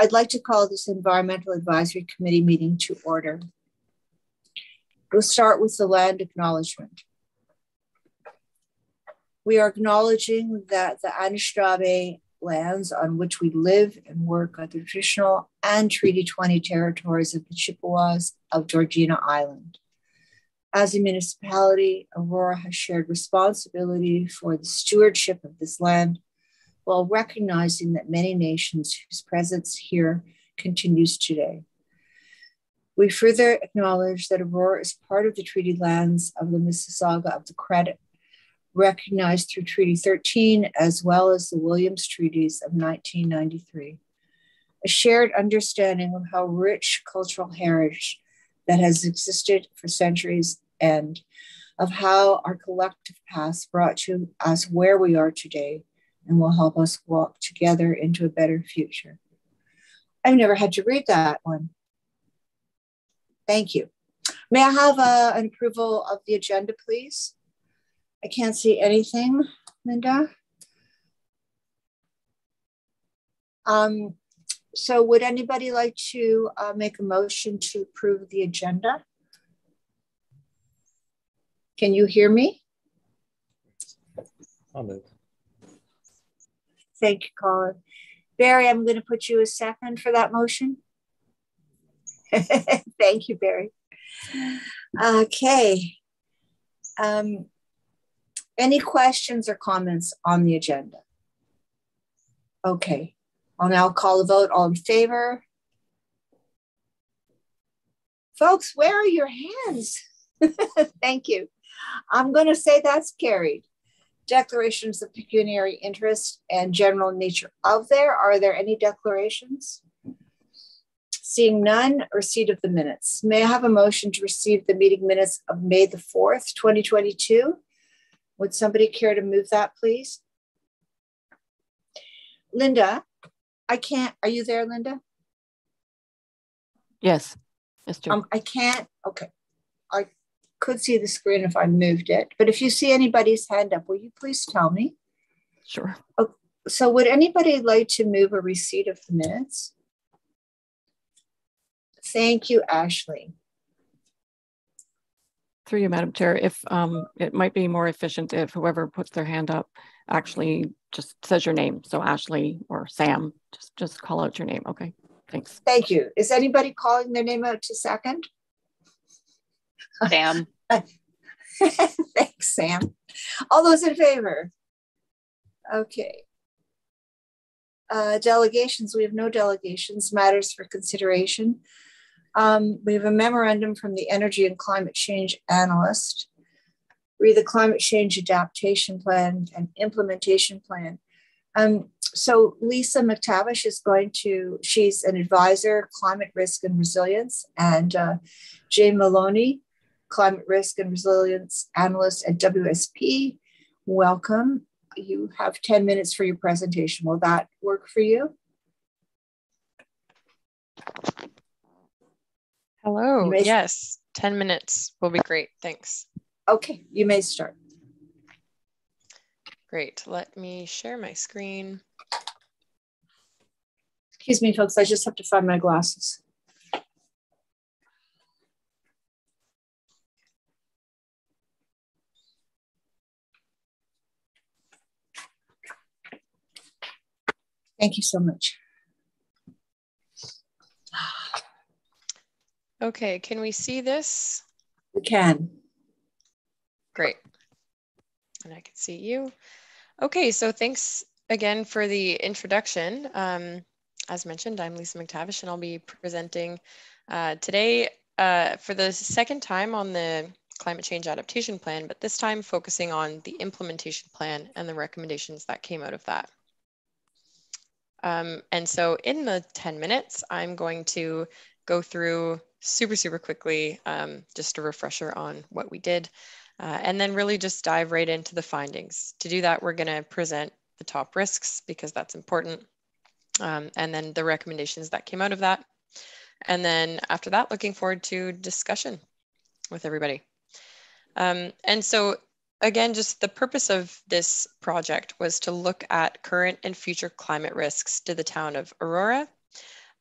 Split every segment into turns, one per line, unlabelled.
I'd like to call this Environmental Advisory Committee meeting to order. We'll start with the land acknowledgement. We are acknowledging that the Anishinaabe lands on which we live and work are the traditional and Treaty 20 territories of the Chippewas of Georgina Island. As a municipality, Aurora has shared responsibility for the stewardship of this land while recognizing that many nations whose presence here continues today. We further acknowledge that Aurora is part of the treaty lands of the Mississauga of the Credit, recognized through Treaty 13 as well as the Williams Treaties of 1993. A shared understanding of how rich cultural heritage that has existed for centuries and of how our collective past brought to us where we are today and will help us walk together into a better future. I've never had to read that one. Thank you. May I have uh, an approval of the agenda, please? I can't see anything, Linda. Um, so would anybody like to uh, make a motion to approve the agenda? Can you hear me?
I'll move.
Thank you, Colin. Barry, I'm going to put you a second for that motion. Thank you, Barry. Okay. Um, any questions or comments on the agenda? Okay, I'll now call a vote. All in favor? Folks, where are your hands? Thank you. I'm going to say that's carried. Declarations of pecuniary interest and general nature of there. Are there any declarations? Seeing none, receipt of the minutes. May I have a motion to receive the meeting minutes of May the 4th, 2022? Would somebody care to move that, please? Linda, I can't, are you there, Linda?
Yes, yes,
Um, I can't, okay. I could see the screen if I moved it, but if you see anybody's hand up, will you please tell me?
Sure.
Oh, so would anybody like to move a receipt of the minutes? Thank you, Ashley
through you, Madam Chair, if um, it might be more efficient if whoever puts their hand up actually just says your name. So Ashley or Sam, just, just call out your name. Okay, thanks.
Thank you. Is anybody calling their name out to second?
Sam.
Thanks, Sam. All those in favor? Okay. Uh, delegations, we have no delegations, matters for consideration. Um, we have a memorandum from the Energy and Climate Change Analyst, read the Climate Change Adaptation Plan and Implementation Plan. Um, so Lisa McTavish is going to, she's an advisor, climate risk and resilience, and uh, Jay Maloney, climate risk and resilience analyst at WSP. Welcome. You have 10 minutes for your presentation. Will that work for you?
Hello. Yes, 10 minutes will be great. Thanks.
Okay, you may start.
Great. Let me share my screen.
Excuse me, folks. I just have to find my glasses. Thank you so much.
Okay, can we see this?
We can.
Great. And I can see you. Okay, so thanks again for the introduction. Um, as mentioned, I'm Lisa McTavish and I'll be presenting uh, today uh, for the second time on the climate change adaptation plan, but this time focusing on the implementation plan and the recommendations that came out of that. Um, and so in the 10 minutes, I'm going to go through super, super quickly, um, just a refresher on what we did, uh, and then really just dive right into the findings. To do that, we're going to present the top risks because that's important, um, and then the recommendations that came out of that. And then after that, looking forward to discussion with everybody. Um, and so again, just the purpose of this project was to look at current and future climate risks to the town of Aurora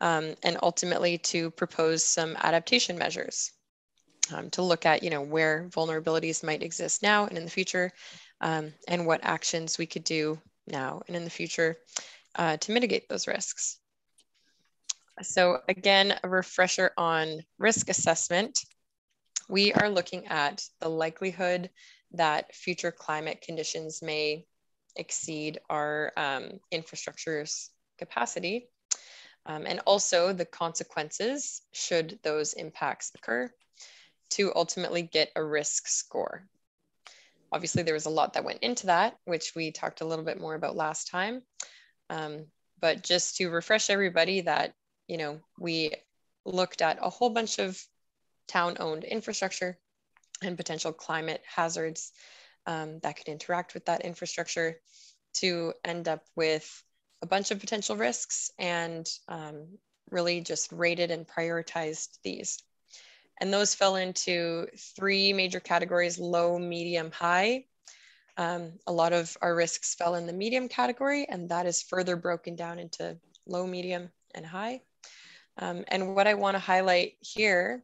um, and ultimately to propose some adaptation measures um, to look at, you know, where vulnerabilities might exist now and in the future, um, and what actions we could do now and in the future uh, to mitigate those risks. So again, a refresher on risk assessment. We are looking at the likelihood that future climate conditions may exceed our um, infrastructure's capacity, um, and also the consequences should those impacts occur to ultimately get a risk score. Obviously, there was a lot that went into that, which we talked a little bit more about last time. Um, but just to refresh everybody that, you know, we looked at a whole bunch of town owned infrastructure and potential climate hazards um, that could interact with that infrastructure to end up with a bunch of potential risks and um, really just rated and prioritized these. And those fell into three major categories, low, medium, high. Um, a lot of our risks fell in the medium category, and that is further broken down into low, medium, and high. Um, and what I want to highlight here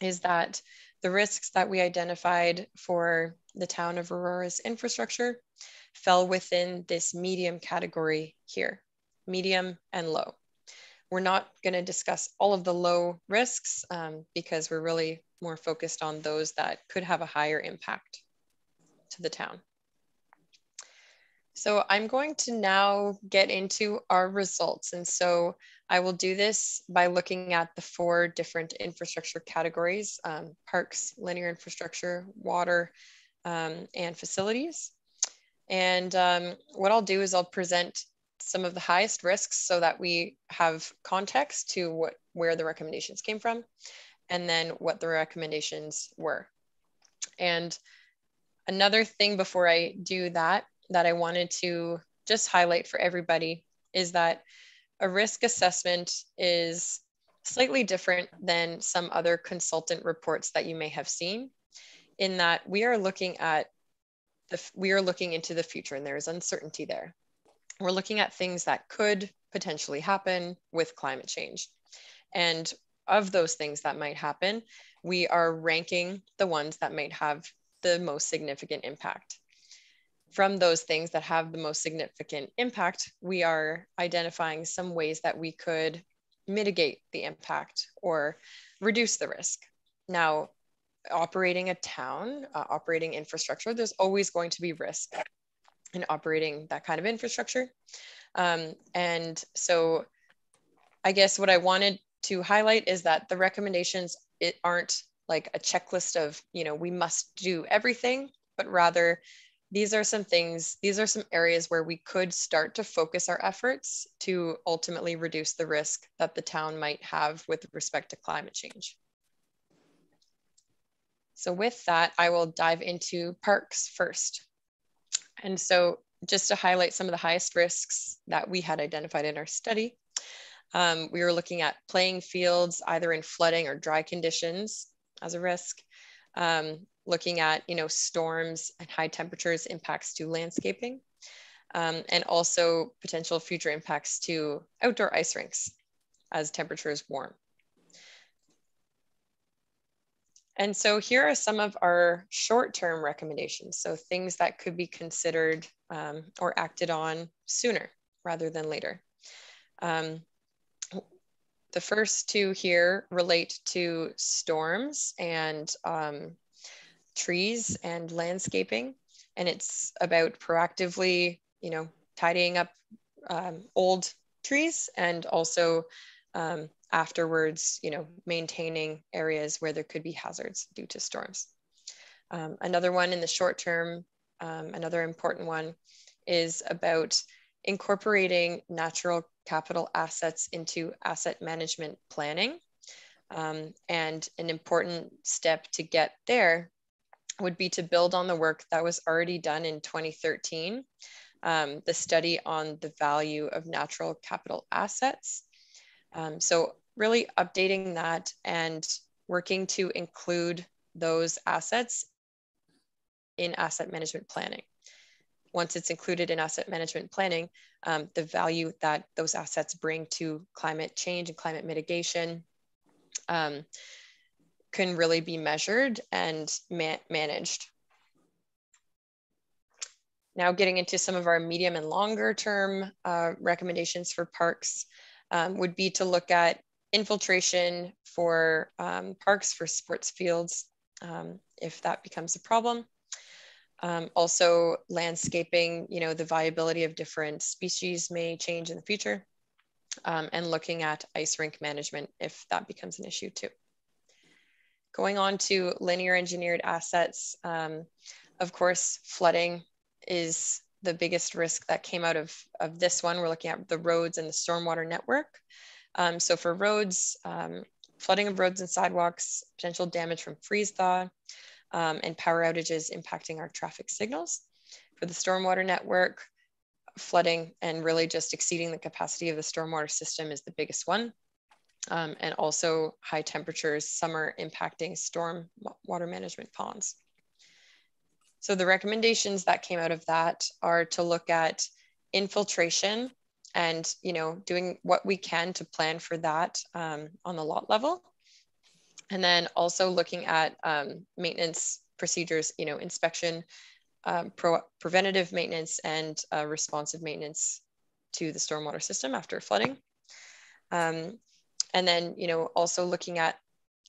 is that the risks that we identified for the town of Aurora's infrastructure fell within this medium category here, medium and low. We're not going to discuss all of the low risks um, because we're really more focused on those that could have a higher impact to the town. So I'm going to now get into our results. And so I will do this by looking at the four different infrastructure categories, um, parks, linear infrastructure, water, um, and facilities. And um, what I'll do is I'll present some of the highest risks so that we have context to what where the recommendations came from and then what the recommendations were. And another thing before I do that that I wanted to just highlight for everybody is that a risk assessment is slightly different than some other consultant reports that you may have seen in that we are looking at the we are looking into the future and there is uncertainty there. We're looking at things that could potentially happen with climate change. And of those things that might happen we are ranking the ones that might have the most significant impact from those things that have the most significant impact, we are identifying some ways that we could mitigate the impact or reduce the risk. Now, operating a town, uh, operating infrastructure, there's always going to be risk in operating that kind of infrastructure. Um, and so I guess what I wanted to highlight is that the recommendations it aren't like a checklist of, you know, we must do everything, but rather these are some things, these are some areas where we could start to focus our efforts to ultimately reduce the risk that the town might have with respect to climate change. So with that, I will dive into parks first. And so just to highlight some of the highest risks that we had identified in our study, um, we were looking at playing fields, either in flooding or dry conditions as a risk, um, looking at you know storms and high temperatures impacts to landscaping um, and also potential future impacts to outdoor ice rinks as temperatures warm. And so here are some of our short-term recommendations so things that could be considered um, or acted on sooner rather than later. Um, the first two here relate to storms and um, trees and landscaping. And it's about proactively, you know, tidying up um, old trees and also um, afterwards, you know, maintaining areas where there could be hazards due to storms. Um, another one in the short term, um, another important one is about incorporating natural capital assets into asset management planning. Um, and an important step to get there would be to build on the work that was already done in 2013, um, the study on the value of natural capital assets. Um, so really updating that and working to include those assets in asset management planning. once it's included in asset management planning, um, the value that those assets bring to climate change and climate mitigation um, can really be measured and ma managed. Now getting into some of our medium and longer term uh, recommendations for parks um, would be to look at infiltration for um, parks, for sports fields, um, if that becomes a problem. Um, also landscaping, you know, the viability of different species may change in the future um, and looking at ice rink management if that becomes an issue too. Going on to linear engineered assets, um, of course, flooding is the biggest risk that came out of, of this one. We're looking at the roads and the stormwater network. Um, so for roads, um, flooding of roads and sidewalks, potential damage from freeze thaw, um, and power outages impacting our traffic signals. For the stormwater network, flooding and really just exceeding the capacity of the stormwater system is the biggest one. Um, and also high temperatures, summer impacting storm water management ponds. So the recommendations that came out of that are to look at infiltration and you know doing what we can to plan for that um, on the lot level and then also looking at um, maintenance procedures you know inspection um, pro preventative maintenance and uh, responsive maintenance to the stormwater system after flooding um, and then you know also looking at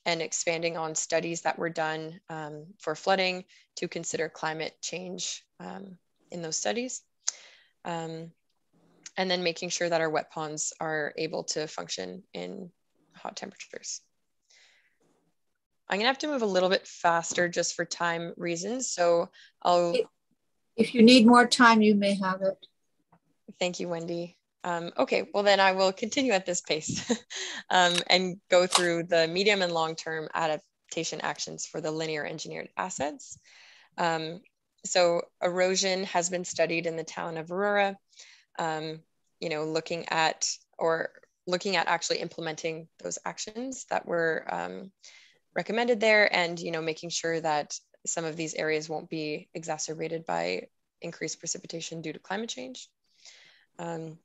and expanding on studies that were done um, for flooding to consider climate change um, in those studies um, and then making sure that our wet ponds are able to function in hot temperatures. I'm gonna have to move a little bit faster just for time reasons. So I'll.
If you need more time, you may have it.
Thank you, Wendy. Um, okay, well then I will continue at this pace um, and go through the medium and long-term adaptation actions for the linear engineered assets. Um, so erosion has been studied in the town of Aurora um, you know, looking at or looking at actually implementing those actions that were um, recommended there and, you know, making sure that some of these areas won't be exacerbated by increased precipitation due to climate change. Um,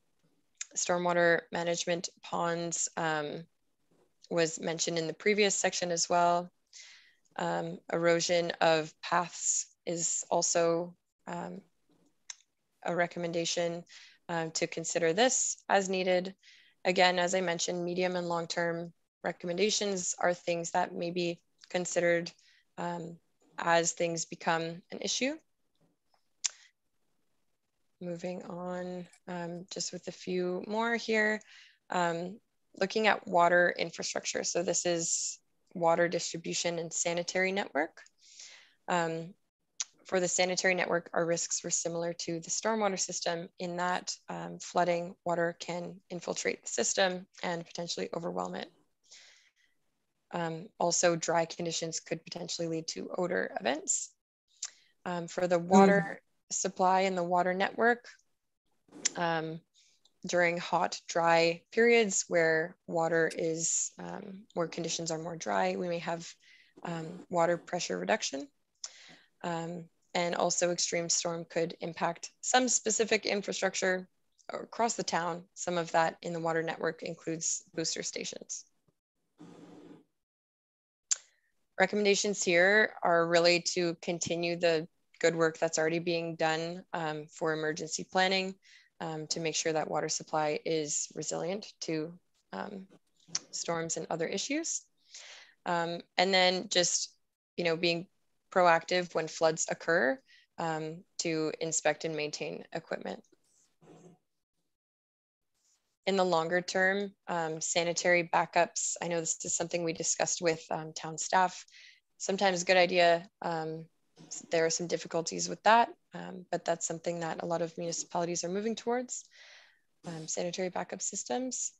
stormwater management ponds um, was mentioned in the previous section as well. Um, erosion of paths is also um, a recommendation um, to consider this as needed. Again, as I mentioned, medium and long-term recommendations are things that may be considered um, as things become an issue. Moving on, um, just with a few more here, um, looking at water infrastructure. So this is water distribution and sanitary network. Um, for the sanitary network, our risks were similar to the stormwater system in that um, flooding water can infiltrate the system and potentially overwhelm it. Um, also, dry conditions could potentially lead to odor events. Um, for the water mm. Supply and the water network, um, during hot, dry periods where water is, um, where conditions are more dry, we may have um, water pressure reduction. Um, and also extreme storm could impact some specific infrastructure across the town. Some of that in the water network includes booster stations. Recommendations here are really to continue the good work that's already being done um, for emergency planning um, to make sure that water supply is resilient to um, storms and other issues. Um, and then just, you know, being proactive when floods occur um, to inspect and maintain equipment. In the longer term, sanitary backups, I know this is something we discussed with town staff. Sometimes a good idea. Um, there are some difficulties with that, um, but that's something that a lot of municipalities are moving towards, um, sanitary backup systems.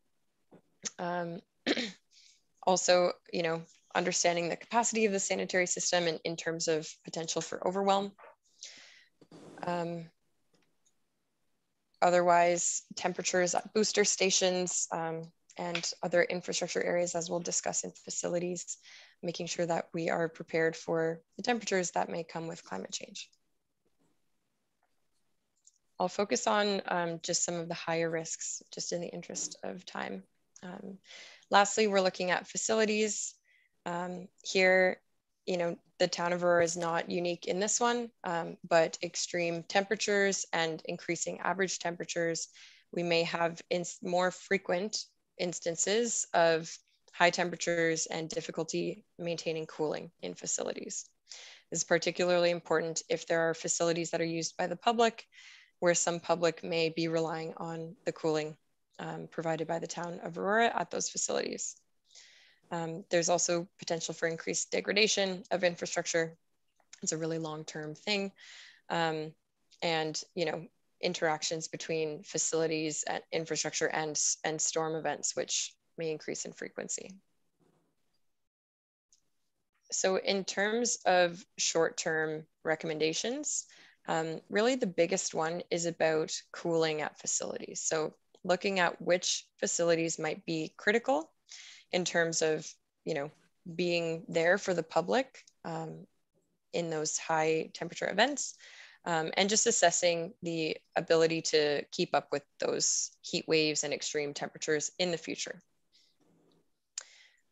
also, you know, understanding the capacity of the sanitary system in, in terms of potential for overwhelm. Um, otherwise, temperatures at booster stations um, and other infrastructure areas, as we'll discuss in facilities, making sure that we are prepared for the temperatures that may come with climate change. I'll focus on um, just some of the higher risks, just in the interest of time. Um, lastly, we're looking at facilities. Um, here, you know, the town of Aurora is not unique in this one, um, but extreme temperatures and increasing average temperatures, we may have more frequent instances of high temperatures and difficulty maintaining cooling in facilities. This is particularly important if there are facilities that are used by the public, where some public may be relying on the cooling um, provided by the town of Aurora at those facilities. Um, there's also potential for increased degradation of infrastructure. It's a really long-term thing. Um, and, you know, interactions between facilities and infrastructure and, and storm events, which may increase in frequency. So in terms of short-term recommendations, um, really the biggest one is about cooling at facilities. So looking at which facilities might be critical in terms of, you know, being there for the public um, in those high temperature events, um, and just assessing the ability to keep up with those heat waves and extreme temperatures in the future.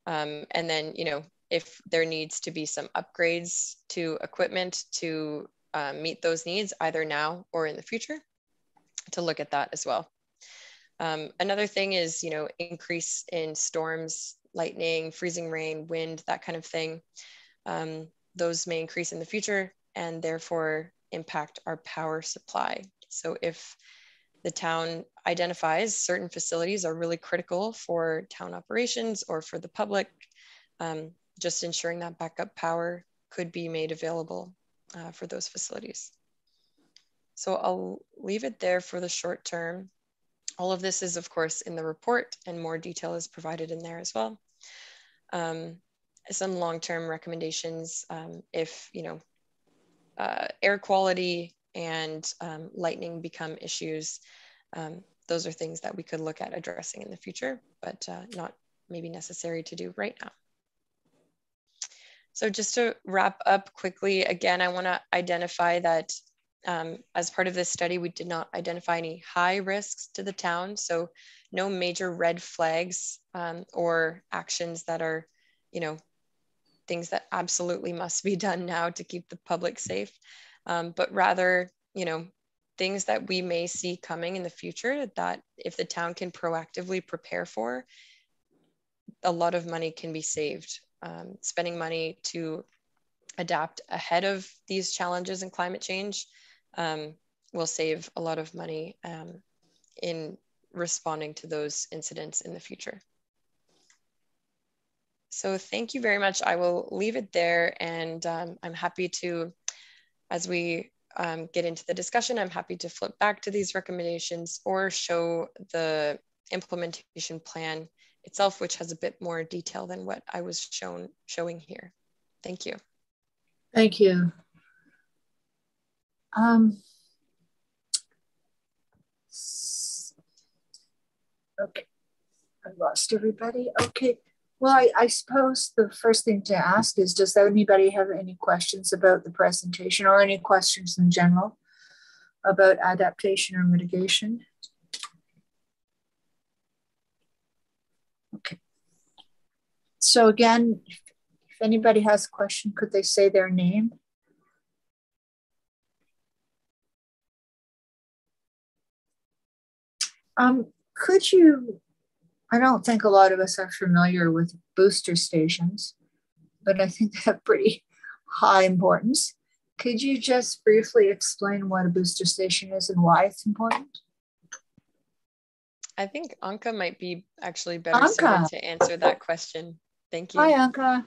Um, and then, you know, if there needs to be some upgrades to equipment to um, meet those needs, either now or in the future, to look at that as well. Um, another thing is, you know, increase in storms, lightning, freezing rain, wind, that kind of thing. Um, those may increase in the future and therefore impact our power supply. So if the town identifies certain facilities are really critical for town operations or for the public, um, just ensuring that backup power could be made available uh, for those facilities. So I'll leave it there for the short term. All of this is of course in the report and more detail is provided in there as well. Um, some long-term recommendations um, if you know uh, air quality and um, lightning become issues, um, those are things that we could look at addressing in the future, but uh, not maybe necessary to do right now. So just to wrap up quickly, again, I wanna identify that um, as part of this study, we did not identify any high risks to the town. So no major red flags um, or actions that are, you know, things that absolutely must be done now to keep the public safe, um, but rather, you know, things that we may see coming in the future that if the town can proactively prepare for, a lot of money can be saved. Um, spending money to adapt ahead of these challenges in climate change um, will save a lot of money um, in responding to those incidents in the future. So thank you very much. I will leave it there and um, I'm happy to, as we um, get into the discussion, I'm happy to flip back to these recommendations or show the implementation plan itself, which has a bit more detail than what I was shown showing here. Thank you.
Thank you. Um, okay, I lost everybody. Okay, well, I, I, suppose the first thing to ask is Does anybody have any questions about the presentation or any questions in general about adaptation or mitigation? Okay. So, again, if anybody has a question, could they say their name? Um, could you I don't think a lot of us are familiar with booster stations, but I think they have pretty high importance. Could you just briefly explain what a booster station is and why it's important?
I think Anka might be actually better Anka. suited to answer that question. Thank you.
Hi, Anka.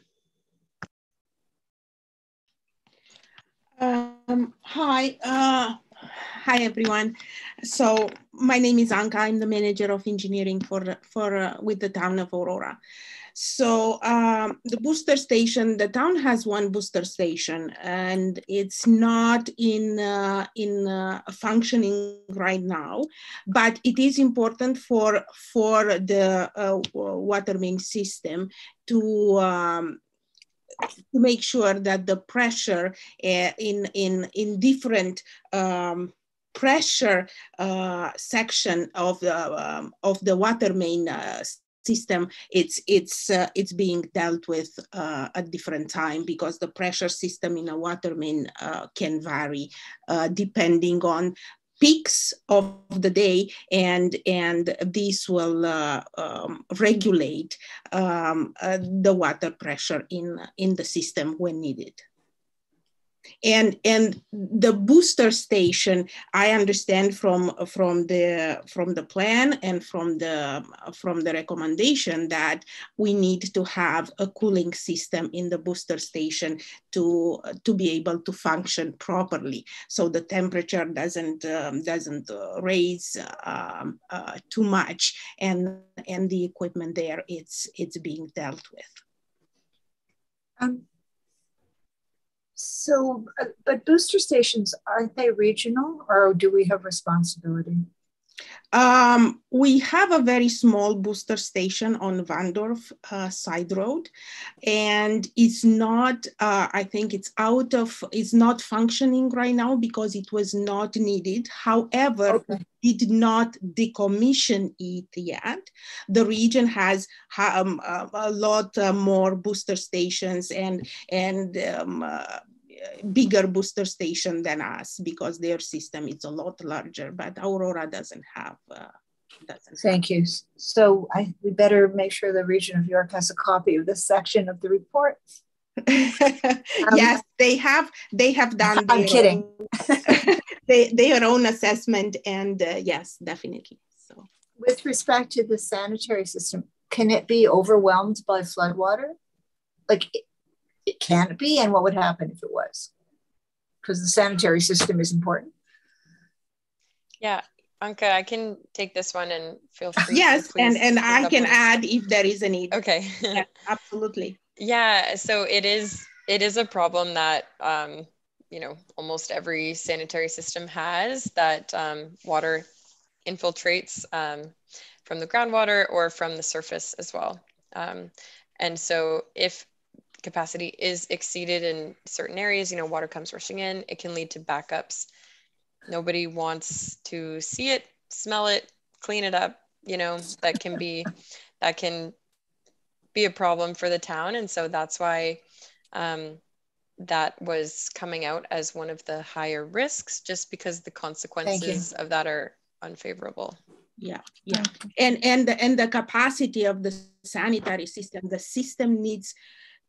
Um, hi. Uh, Hi everyone. So my name is Anka. I'm the manager of engineering for for uh, with the town of Aurora. So um, the booster station, the town has one booster station, and it's not in uh, in uh, functioning right now, but it is important for for the uh, water main system to um, to make sure that the pressure uh, in in in different um, pressure uh, section of the um, of the water main uh, system it's it's uh, it's being dealt with uh, at different time because the pressure system in a water main uh, can vary uh, depending on peaks of the day and and this will uh, um, regulate um, uh, the water pressure in in the system when needed and and the booster station i understand from from the from the plan and from the from the recommendation that we need to have a cooling system in the booster station to to be able to function properly. So the temperature doesn't um, doesn't raise um, uh, too much and and the equipment there it's it's being dealt with.
Um, so, uh, but booster stations, aren't they regional or do we have responsibility?
Um, we have a very small booster station on Vandorf uh, side road, and it's not. Uh, I think it's out of. It's not functioning right now because it was not needed. However, okay. we did not decommission it yet. The region has um, a lot uh, more booster stations and and um, uh, bigger booster station than us because their system is a lot larger, but Aurora doesn't have. Uh, doesn't
Thank
have.
you. So I, we better make sure the region of York has a copy of this section of the report.
um, yes, they have. They have done.
I'm kidding.
Own, they, their own assessment, and uh, yes, definitely. So,
with respect to the sanitary system, can it be overwhelmed by floodwater? Like, it can't be and what would happen if it was because the sanitary system is important
yeah Anka, I can take this one and feel free.
Yes, and and I can add if there is a need.
Okay.
yeah, absolutely.
Yeah, so it is it is a problem that um, you know almost every sanitary system has that um, water infiltrates um, from the groundwater or from the surface as well. Um, and so if capacity is exceeded in certain areas, you know, water comes rushing in, it can lead to backups. Nobody wants to see it, smell it, clean it up, you know, that can be that can be a problem for the town. And so that's why um, that was coming out as one of the higher risks, just because the consequences of that are unfavorable
yeah yeah and and the, and the capacity of the sanitary system the system needs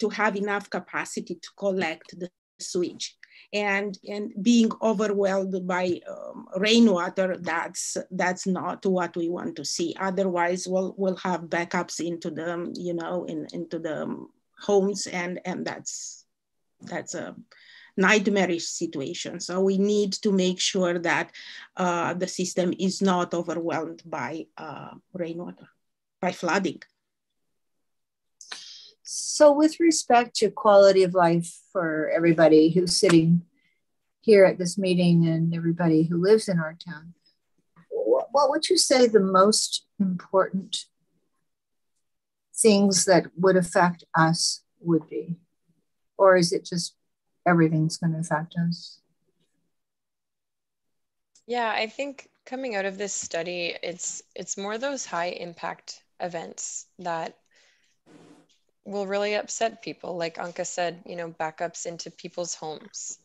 to have enough capacity to collect the sewage and and being overwhelmed by um, rainwater that's that's not what we want to see. Otherwise we'll we'll have backups into the you know in into the homes and and that's that's a nightmarish situation. So we need to make sure that uh, the system is not overwhelmed by uh, rainwater by flooding
so, with respect to quality of life for everybody who's sitting here at this meeting and everybody who lives in our town, what would you say the most important things that would affect us would be? Or is it just everything's going to affect us?
Yeah, I think coming out of this study, it's it's more those high impact events that will really upset people. Like Anka said, you know, backups into people's homes.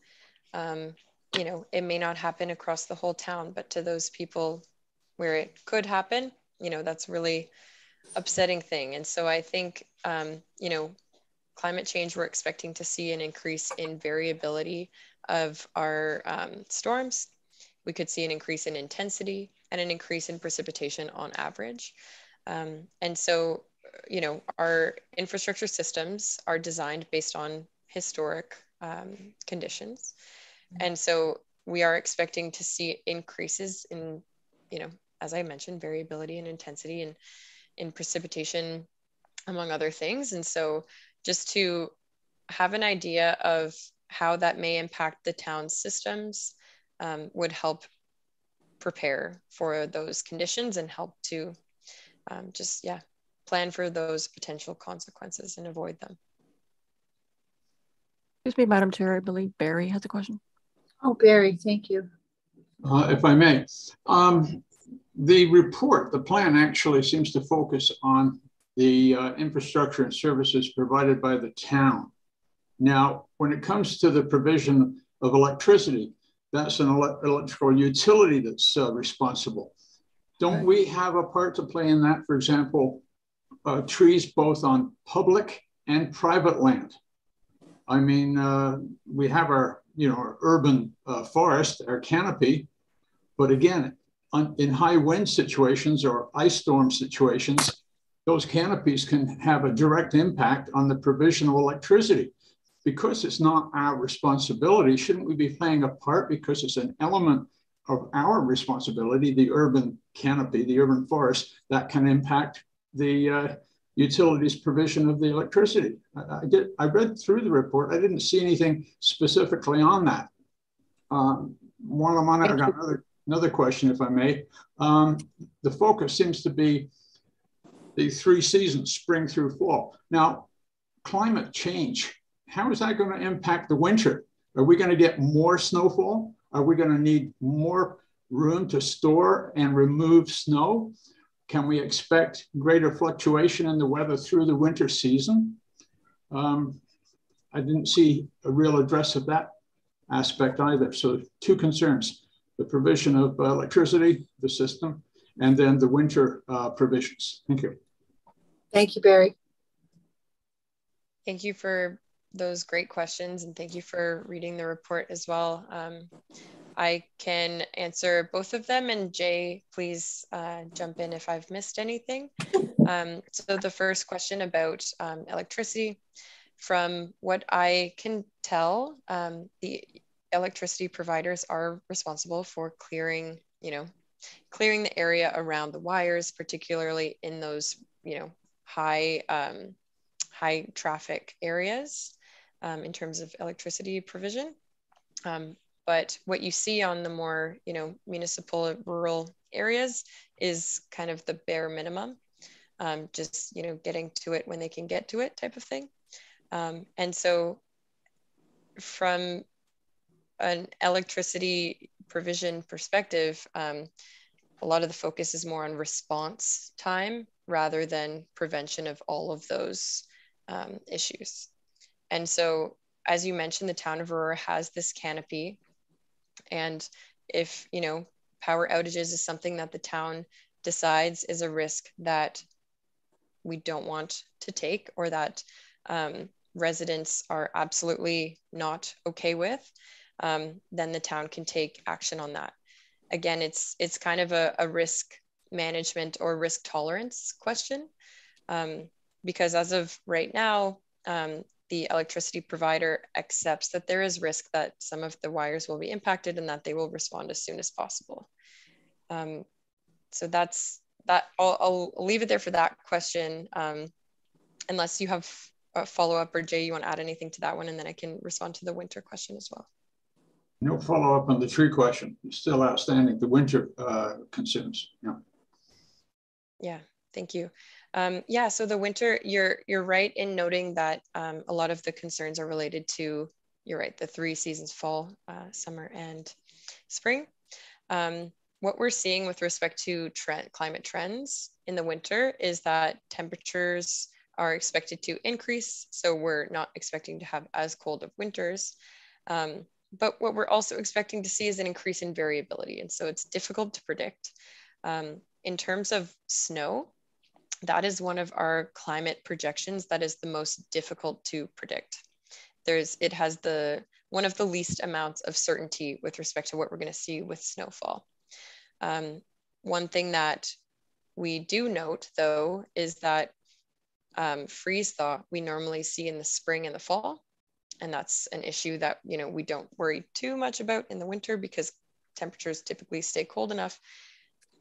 Um, you know, it may not happen across the whole town, but to those people where it could happen, you know, that's really upsetting thing. And so I think, um, you know, climate change, we're expecting to see an increase in variability of our um, storms. We could see an increase in intensity and an increase in precipitation on average. Um, and so you know, our infrastructure systems are designed based on historic um, conditions. Mm-hmm. And so we are expecting to see increases in, you know, as I mentioned, variability and intensity and in precipitation, among other things. And so just to have an idea of how that may impact the town's systems um, would help prepare for those conditions and help to um, just, yeah, plan for those potential consequences and avoid them.
Excuse me, Madam Chair, I believe Barry has a question.
Oh, Barry, thank you.
uh, if I may. Um, the report, the plan actually seems to focus on the uh, infrastructure and services provided by the town. Now, when it comes to the provision of electricity, that's an ele electrical utility that's uh, responsible. Don't right. we have a part to play in that? For example, uh, trees both on public and private land. I mean, uh, we have our, you know, our urban uh, forest, our canopy, but again, on, in high wind situations or ice storm situations, those canopies can have a direct impact on the provision of electricity. Because it's not our responsibility, shouldn't we be playing a part because it's an element of our responsibility, the urban canopy, the urban forest, that can impact the uh, utilities provision of the electricity. I, I, did, I read through the report. I didn't see anything specifically on that. Um, while I'm on I got another, another question, if I may. Um, the focus seems to be the three seasons, spring through fall. Now, climate change, how is that going to impact the winter? Are we going to get more snowfall? Are we going to need more room to store and remove snow? Can we expect greater fluctuation in the weather through the winter season? Um, I didn't see a real address of that aspect either. So two concerns, the provision of electricity, the system, and then the winter uh, provisions. Thank you.
Thank you, Barry.
Thank you for those great questions and thank you for reading the report as well. Um, I can answer both of them and Jay, please uh, jump in if I've missed anything. Um, so the first question about um, electricity, from what I can tell, um, the electricity providers are responsible for clearing, you know, clearing the area around the wires, particularly in those, you know, high, um, high traffic areas um, in terms of electricity provision. Um, but what you see on the more, you know, municipal rural areas is kind of the bare minimum, um, just, you know, getting to it when they can get to it type of thing. Um, and so from an electricity provision perspective, um, a lot of the focus is more on response time rather than prevention of all of those um, issues. And so, as you mentioned, the town of Aurora has this canopy. And if, you know, power outages is something that the town decides is a risk that we don't want to take or that um, residents are absolutely not okay with, um, then the town can take action on that. Again, it's it's kind of a, a risk management or risk tolerance question, um, because as of right now, um, the electricity provider accepts that there is risk that some of the wires will be impacted and that they will respond as soon as possible. Um, so that's that. I'll, I'll, leave it there for that question, um, unless you have a follow up or Jay, you want to add anything to that one, and then I can respond to the winter question as well.
No follow up on the tree question. It's still outstanding. The winter uh, concerns. Yeah.
Yeah. Thank you. Um, yeah, so the winter, you're you're right in noting that um, a lot of the concerns are related to, you're right, the three seasons, fall, uh, summer, and spring. Um, what we're seeing with respect to trend, climate trends in the winter is that temperatures are expected to increase. So we're not expecting to have as cold of winters. Um, but what we're also expecting to see is an increase in variability. And so it's difficult to predict. Um, in terms of snow, that is one of our climate projections that is the most difficult to predict. There's, it has the, one of the least amounts of certainty with respect to what we're gonna see with snowfall. Um, one thing that we do note though, is that um, freeze thaw we normally see in the spring and the fall. And that's an issue that, you know, we don't worry too much about in the winter because temperatures typically stay cold enough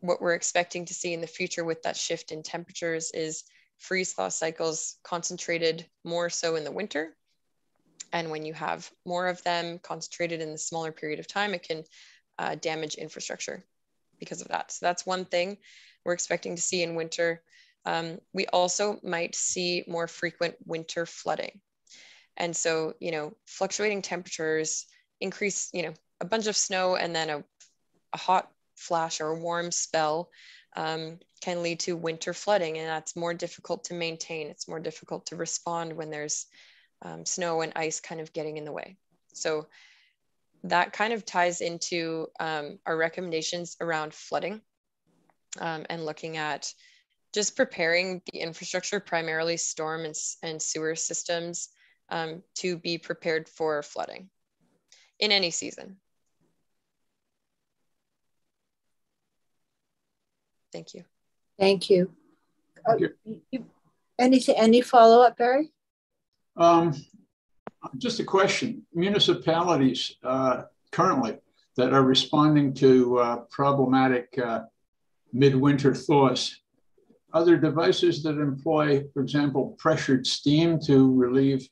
what we're expecting to see in the future with that shift in temperatures is freeze thaw cycles concentrated more so in the winter. And when you have more of them concentrated in the smaller period of time, it can uh, damage infrastructure because of that. So that's one thing we're expecting to see in winter. Um, we also might see more frequent winter flooding. And so, you know, fluctuating temperatures increase, you know, a bunch of snow and then a a hot flash or warm spell um, can lead to winter flooding, and that's more difficult to maintain. It's more difficult to respond when there's um, snow and ice kind of getting in the way. So that kind of ties into um, our recommendations around flooding um, and looking at just preparing the infrastructure, primarily storm and, and sewer systems, um, to be prepared for flooding in any season. Thank you.
Thank you. Uh, you. Anything, any follow up, Barry?
Um, just a question. Municipalities uh, currently that are responding to uh, problematic uh, midwinter thaws, other devices that employ, for example, pressured steam to relieve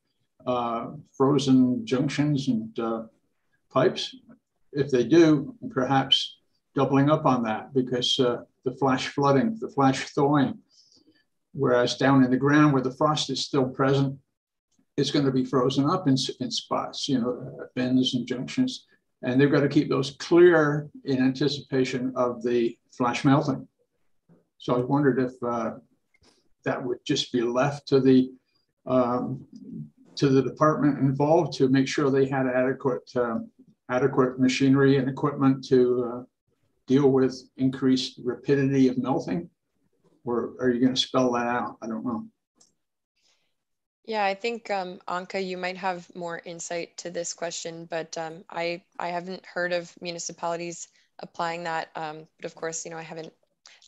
uh, frozen junctions and uh, pipes? If they do, perhaps doubling up on that because uh, the flash flooding, the flash thawing, whereas down in the ground where the frost is still present, it's going to be frozen up in, in spots, you know, uh, bends and junctions. And they've got to keep those clear in anticipation of the flash melting. So I wondered if uh, that would just be left to the um, to the department involved to make sure they had adequate uh, adequate machinery and equipment to uh, deal with increased rapidity of melting, or are you going to spell that out? I don't know.
Yeah, I think um, Anka, you might have more insight to this question, but um, I I haven't heard of municipalities applying that. Um, but of course, you know, I haven't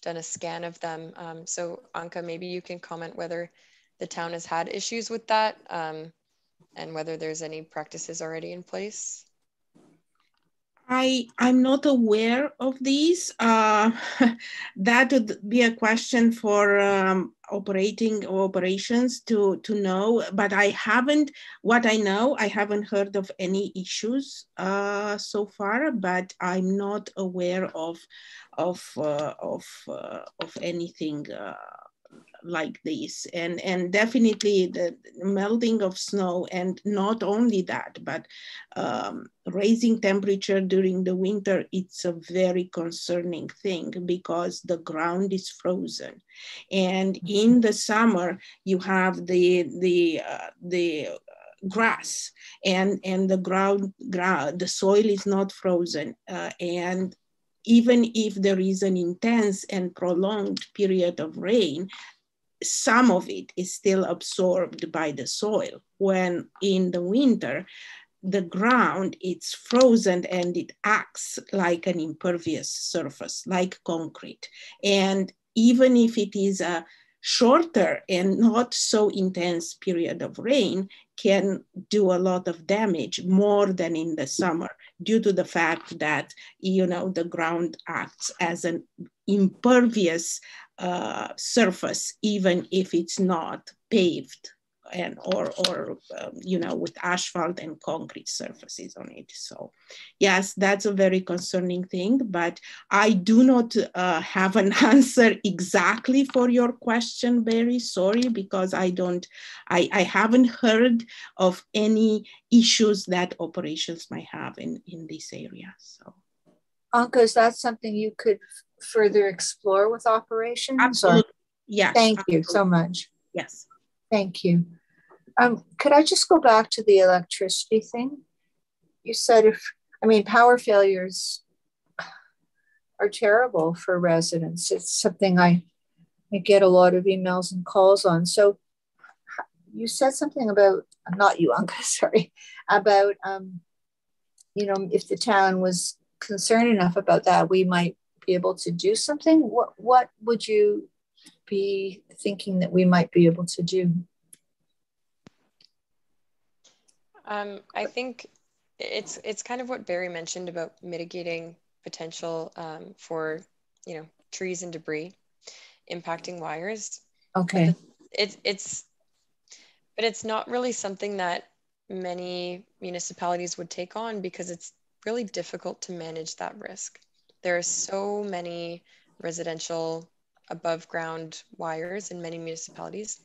done a scan of them. Um, so Anka, maybe you can comment whether the town has had issues with that um, and whether there's any practices already in place.
I I'm not aware of these. Uh, that would be a question for um, operating operations to to know. But I haven't. What I know, I haven't heard of any issues uh, so far. But I'm not aware of of uh, of uh, of anything uh, like this. And and definitely the melting of snow and not only that but um, raising temperature during the winter it's a very concerning thing because the ground is frozen. And in the summer you have the the uh, the grass and and the ground, ground the soil is not frozen uh, and even if there is an intense and prolonged period of rain, some of it is still absorbed by the soil. When in the winter, the ground it's frozen and it acts like an impervious surface, like concrete. And even if it is a shorter and not so intense period of rain can do a lot of damage more than in the summer due to the fact that you know the ground acts as an impervious uh, surface, even if it's not paved and or or um, you know with asphalt and concrete surfaces on it so yes that's a very concerning thing but i do not uh, have an answer exactly for your question very sorry because i don't i i haven't heard of any issues that operations might have in in this area so
Anka, is that something you could further explore with operations?
Absolutely. Yes.
Thank
absolutely.
you so much.
Yes.
Thank you. Um, could I just go back to the electricity thing? You said if, I mean, power failures are terrible for residents. It's something I, I get a lot of emails and calls on. So you said something about, not you, Anka, sorry, about, um, you know, if the town was concerned enough about that, we might be able to do something. What, what would you be thinking that we might be able to do?
Um, I think it's it's kind of what Barry mentioned about mitigating potential um, for you know trees and debris impacting wires.
Okay.
It's it's but it's not really something that many municipalities would take on because it's really difficult to manage that risk. There are so many residential above ground wires in many municipalities.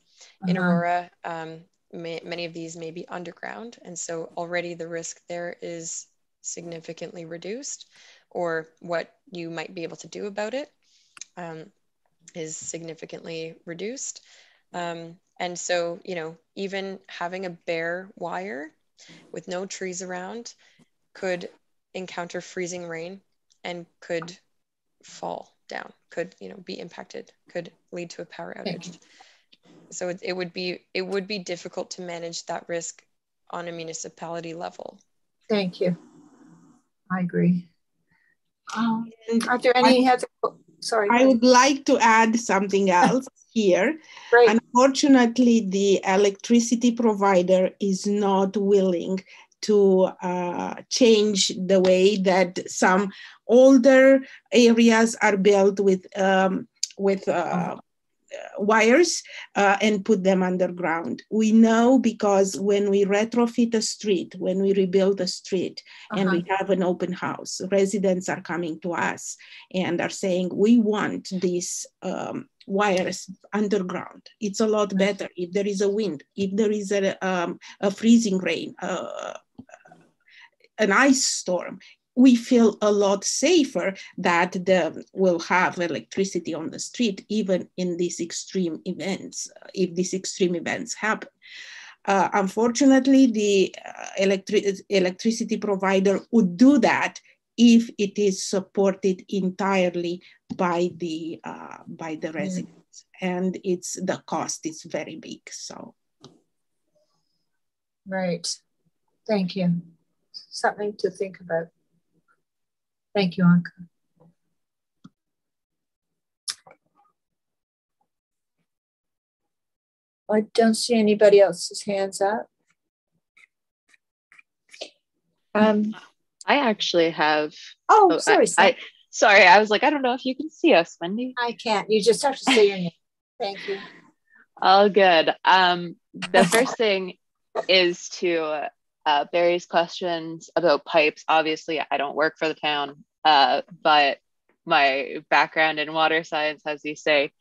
In uh-huh. Aurora, um, may, many of these may be underground. And so already the risk there is significantly reduced. or what you might be able to do about it um, is significantly reduced. Um, and so, you know, even having a bare wire with no trees around could encounter freezing rain and could fall down, could, you know, be impacted, could lead to a power outage. So it, it would be it would be difficult to manage that risk on a municipality level.
Thank you. I agree. Um, are there any I, other? Sorry.
I would like to add something else here. Great. Unfortunately, the electricity provider is not willing to uh, change the way that some older areas are built with um, with uh, wires uh, and put them underground. We know because when we retrofit a street, when we rebuild a street uh-huh. and we uh-huh. have an open house, residents are coming to us and are saying, we want these um, wires underground. It's a lot better if there is a wind, if there is a, um, a freezing rain, uh, an ice storm we feel a lot safer that the, we'll have electricity on the street, even in these extreme events, if these extreme events happen. Uh, unfortunately, the uh, electri electricity provider would do that if it is supported entirely by the uh, by the residents, mm. and it's the cost is very big. So,
right. Thank you. Something to think about. Thank you, Anka. I don't see anybody else's hands up.
Um, I actually have.
Oh, oh sorry.
I, I, sorry, I was like, I don't know if you can see us, Wendy.
I can't. You just have to say your name. Thank you.
All good. Um, the first thing is to uh, Barry's questions about pipes. Obviously, I don't work for the town, uh, but my background in water science has you say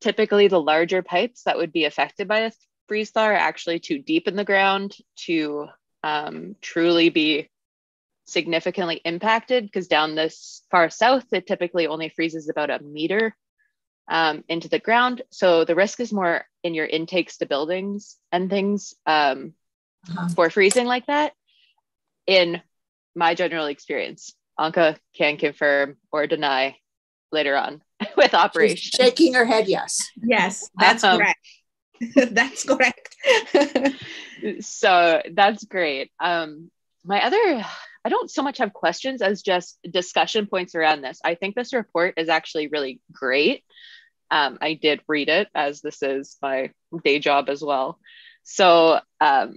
typically the larger pipes that would be affected by a freeze thaw are actually too deep in the ground to um, truly be significantly impacted because down this far south, it typically only freezes about a meter um, into the ground. So the risk is more in your intakes to buildings and things. Um, uh-huh. for freezing like that in my general experience. Anka can confirm or deny later on with operation. She's
shaking her head, yes.
Yes, that's um, correct. that's correct.
so that's great. Um, my other, I don't so much have questions as just discussion points around this. I think this report is actually really great. Um, I did read it as this is my day job as well. So um,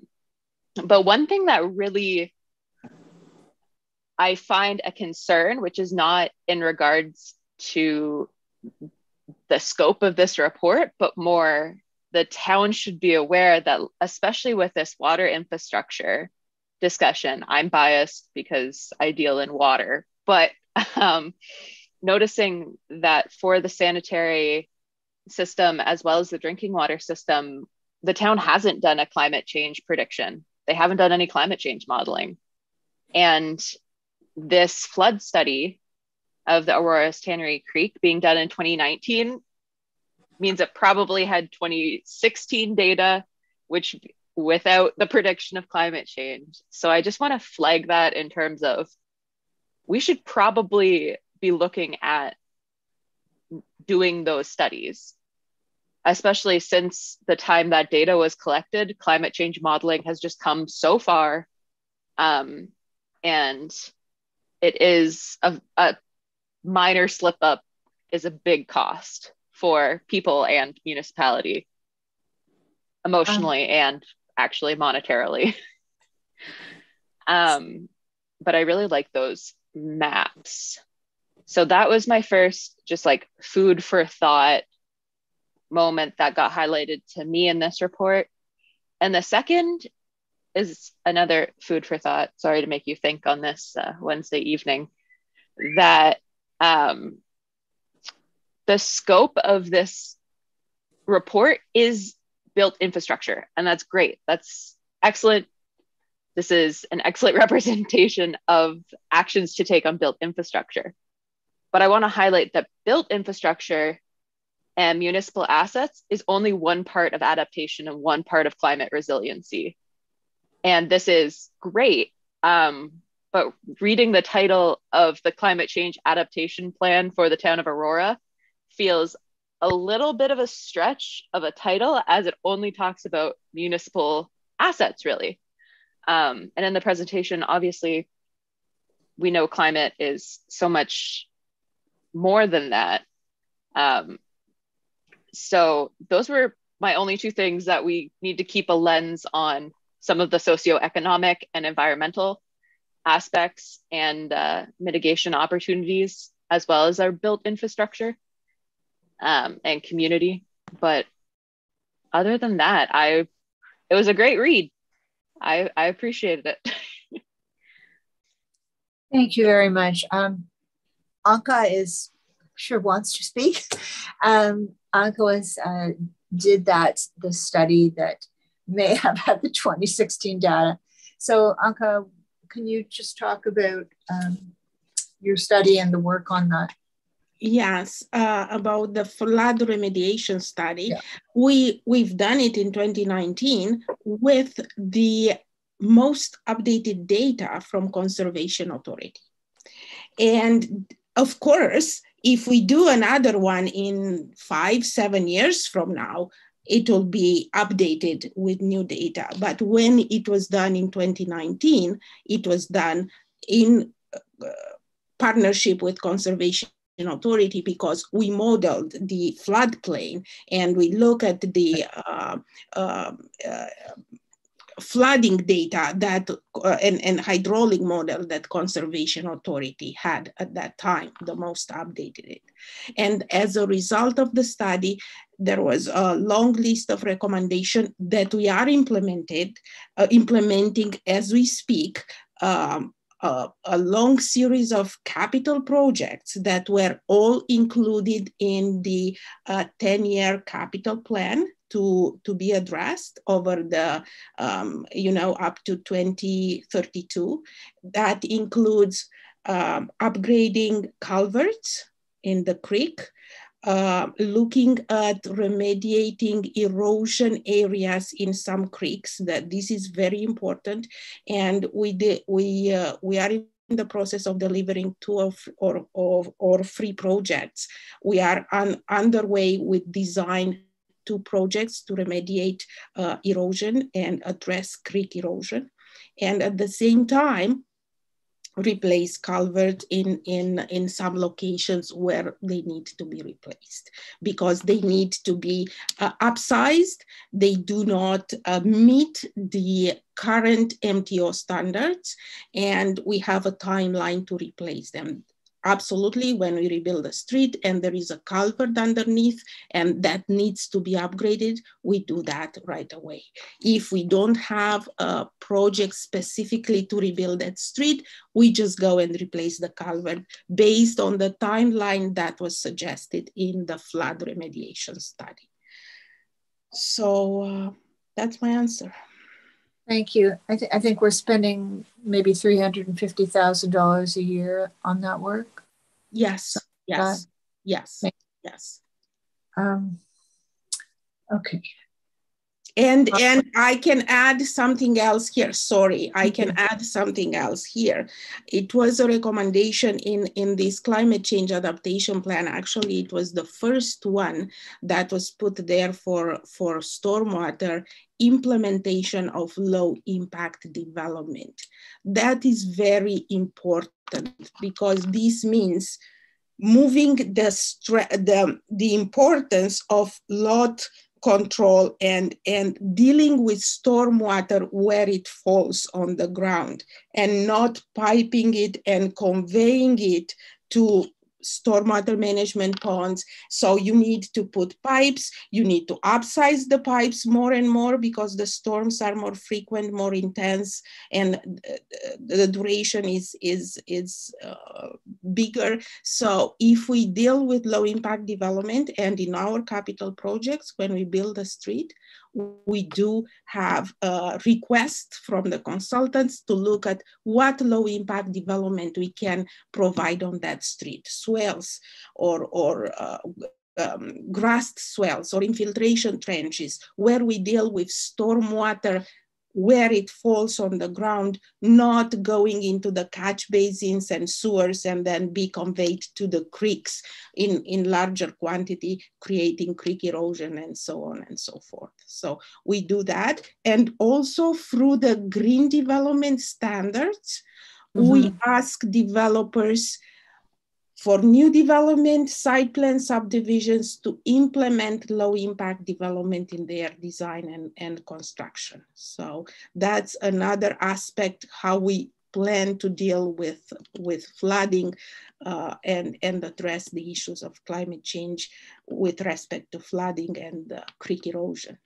but one thing that really I find a concern, which is not in regards to the scope of this report, but more the town should be aware that, especially with this water infrastructure discussion, I'm biased because I deal in water, but um, noticing that for the sanitary system as well as the drinking water system, the town hasn't done a climate change prediction they haven't done any climate change modeling. And this flood study of the Aurora's Tannery Creek being done in 2019 means it probably had 2016 data, which without the prediction of climate change. So I just want to flag that in terms of we should probably be looking at doing those studies especially since the time that data was collected, climate change modeling has just come so far. Um, and it is a, a minor slip up is a big cost for people and municipality emotionally um, and actually monetarily. um, but I really like those maps. So that was my first just like food for thought moment that got highlighted to me in this report. And the second is another food for thought. Sorry to make you think on this uh, Wednesday evening that um, the scope of this report is built infrastructure, and that's great. That's excellent. this is an excellent representation of actions to take on built infrastructure. But I want to highlight that built infrastructure and municipal assets is only one part of adaptation and one part of climate resiliency. And this is great. Um, but reading the title of the climate change adaptation plan for the town of Aurora feels a little bit of a stretch of a title as it only talks about municipal assets, really. Um, and in the presentation, obviously, we know climate is so much more than that. Um, so those were my only two things that we need to keep a lens on some of the socioeconomic and environmental aspects and uh, mitigation opportunities, as well as our built infrastructure um, and community. But other than that, I it was a great read. I, I appreciated it.
Thank you very much. Um, Anka is sure wants to speak. Um, Anka was uh, did that the study that may have had the 2016 data. So Anka, can you just talk about um, your study and the work on that?
Yes, uh, about the flood remediation study.
Yeah.
We, we've done it in 2019 with the most updated data from Conservation Authority. And of course, if we do another one in five, seven years from now, it will be updated with new data. But when it was done in 2019, it was done in uh, partnership with Conservation Authority because we modeled the floodplain and we look at the uh, uh, uh, flooding data that uh, and, and hydraulic model that conservation authority had at that time the most updated it. And as a result of the study there was a long list of recommendation that we are implemented uh, implementing as we speak um, uh, a long series of capital projects that were all included in the 10-year uh, capital plan to, to be addressed over the, um, you know, up to 2032. That includes um, upgrading culverts in the creek, uh, looking at remediating erosion areas in some creeks that this is very important and we we uh, we are in the process of delivering two of or, or, or three projects we are on, underway with design two projects to remediate uh, erosion and address creek erosion. And at the same time, replace culvert in, in, in some locations where they need to be replaced because they need to be uh, upsized. They do not uh, meet the current MTO standards and we have a timeline to replace them absolutely when we rebuild a street and there is a culvert underneath and that needs to be upgraded, we do that right away. If we don't have a project specifically to rebuild that street, we just go and replace the culvert based on the timeline that was suggested in the flood remediation study. So uh, that's my answer.
Thank you. I, th- I think we're spending maybe $350,000 a year on that work.
Yes, yes, uh, yes, yes.
Um, okay
and and i can add something else here sorry i can mm-hmm. add something else here it was a recommendation in in this climate change adaptation plan actually it was the first one that was put there for for stormwater implementation of low impact development. That is very important because this means moving the, the, the importance of lot control and, and dealing with stormwater where it falls on the ground and not piping it and conveying it to stormwater management ponds. So you need to put pipes, you need to upsize the pipes more and more because the storms are more frequent, more intense, and the duration is, is, is uh, bigger. So if we deal with low impact development and in our capital projects, when we build a street, we do have a request from the consultants to look at what low impact development we can provide on that street, swales or, or uh, um, grassed swales or infiltration trenches, where we deal with stormwater where it falls on the ground, not going into the catch basins and sewers and then be conveyed to the creeks in, in larger quantity, creating creek erosion and so on and so forth. So we do that. And also through the green development standards, mm-hmm. we ask developers for new development, site plan subdivisions to implement low impact development in their design and, and construction. So that's another aspect how we plan to deal with, with flooding uh, and, and address the issues of climate change with respect to flooding and uh, creek erosion.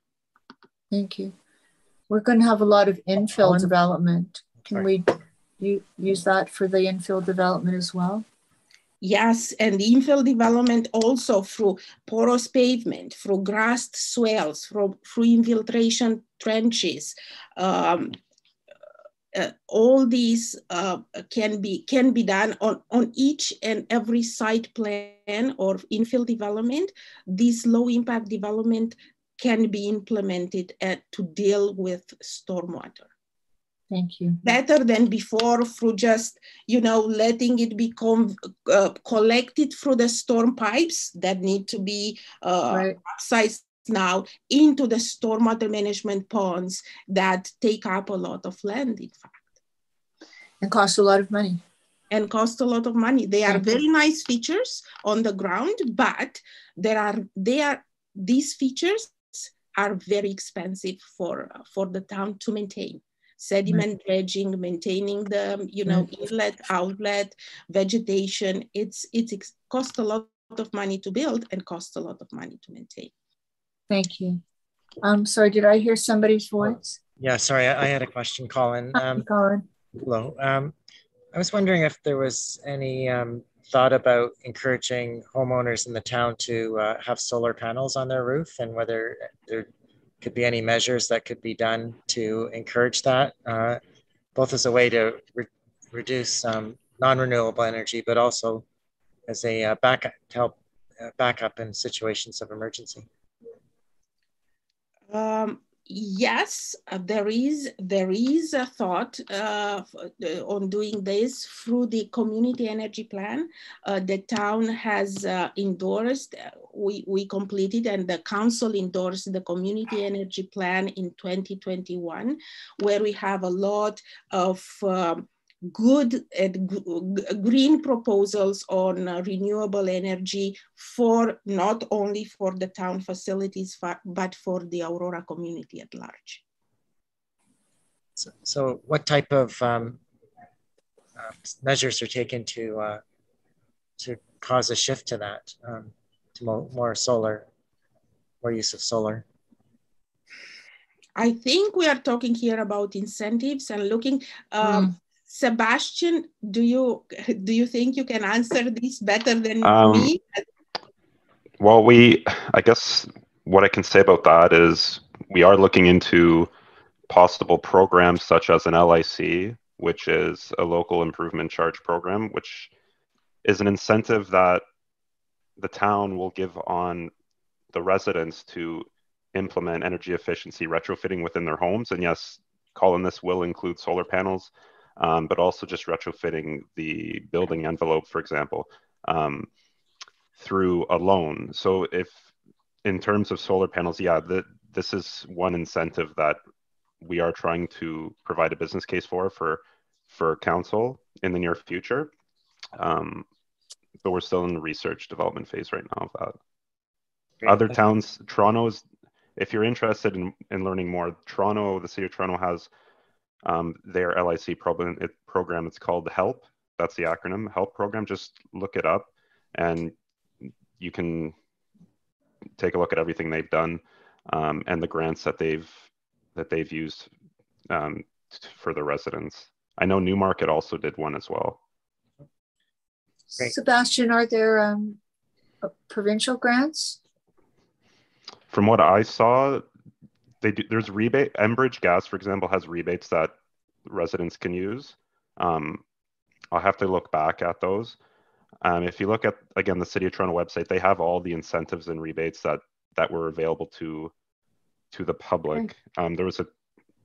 Thank you. We're going to have a lot of infill development. Can Sorry. we use that for the infill development as well?
Yes, and infill development also through porous pavement, through grassed swales, through, through infiltration trenches. Um, uh, all these uh, can be can be done on, on each and every site plan or infill development. This low impact development can be implemented at, to deal with stormwater.
Thank you.
Better than before through just, you know, letting it become uh, collected through the storm pipes that need to be uh, right. upsized now into the stormwater management ponds that take up a lot of land, in fact.
And cost a lot of money.
And cost a lot of money. They are very nice features on the ground, but there are they are these features are very expensive for for the town to maintain sediment dredging, maintaining the you know inlet, outlet, vegetation. It's it's it cost a lot of money to build and cost a lot of money to maintain.
Thank you. Um, sorry, did I hear somebody's voice?
Yeah, sorry, I, I had a question, Colin.
Um, Colin.
Hello. Um, I was wondering if there was any um, thought about encouraging homeowners in the town to uh, have solar panels on their roof and whether there could be any measures that could be done to encourage that, uh, both as a way to re reduce um, non-renewable energy, but also as a uh, backup to help uh, backup in situations of emergency.
Um, yes, uh, there is there is a thought uh, uh, on doing this through the community energy plan. Uh, the town has uh, endorsed. Uh, we we completed and the council endorsed the community energy plan in 2021, where we have a lot of um, good and green proposals on uh, renewable energy for not only for the town facilities, but for the Aurora community at large.
So, so what type of um, uh, measures are taken to uh, to cause a shift to that, um, to more, more solar, more use of solar?
I think we are talking here about incentives and looking. Um, mm. Sebastian, do you do you think you can answer this better than um, me?
Well, we, I guess what I can say about that is we are looking into possible programs such as an LIC, which is a local improvement charge program, which is an incentive that the town will give on the residents to implement energy efficiency retrofitting within their homes. And yes, Colin, this will include solar panels um, but also just retrofitting the building envelope, for example, um, through a loan. So if in terms of solar panels, yeah, the, this is one incentive that we are trying to provide a business case for for for council in the near future. Um, but we're still in the research development phase right now of that. Great. Other towns, Toronto's, if you're interested in, in learning more, Toronto, the city of Toronto has um, their LIC program, it, program. It's called HELP. That's the acronym HELP program. Just look it up, and you can take a look at everything they've done um, and the grants that they've that they've used um, for the residents. I know Newmarket also did one as well.
Great. Sebastian, are there um, uh, provincial grants?
From what I saw, they do, there's rebate. Enbridge Gas, for example, has rebates that residents can use. Um, I'll have to look back at those. Um, if you look at again the City of Toronto website, they have all the incentives and rebates that that were available to to the public. Um, there was a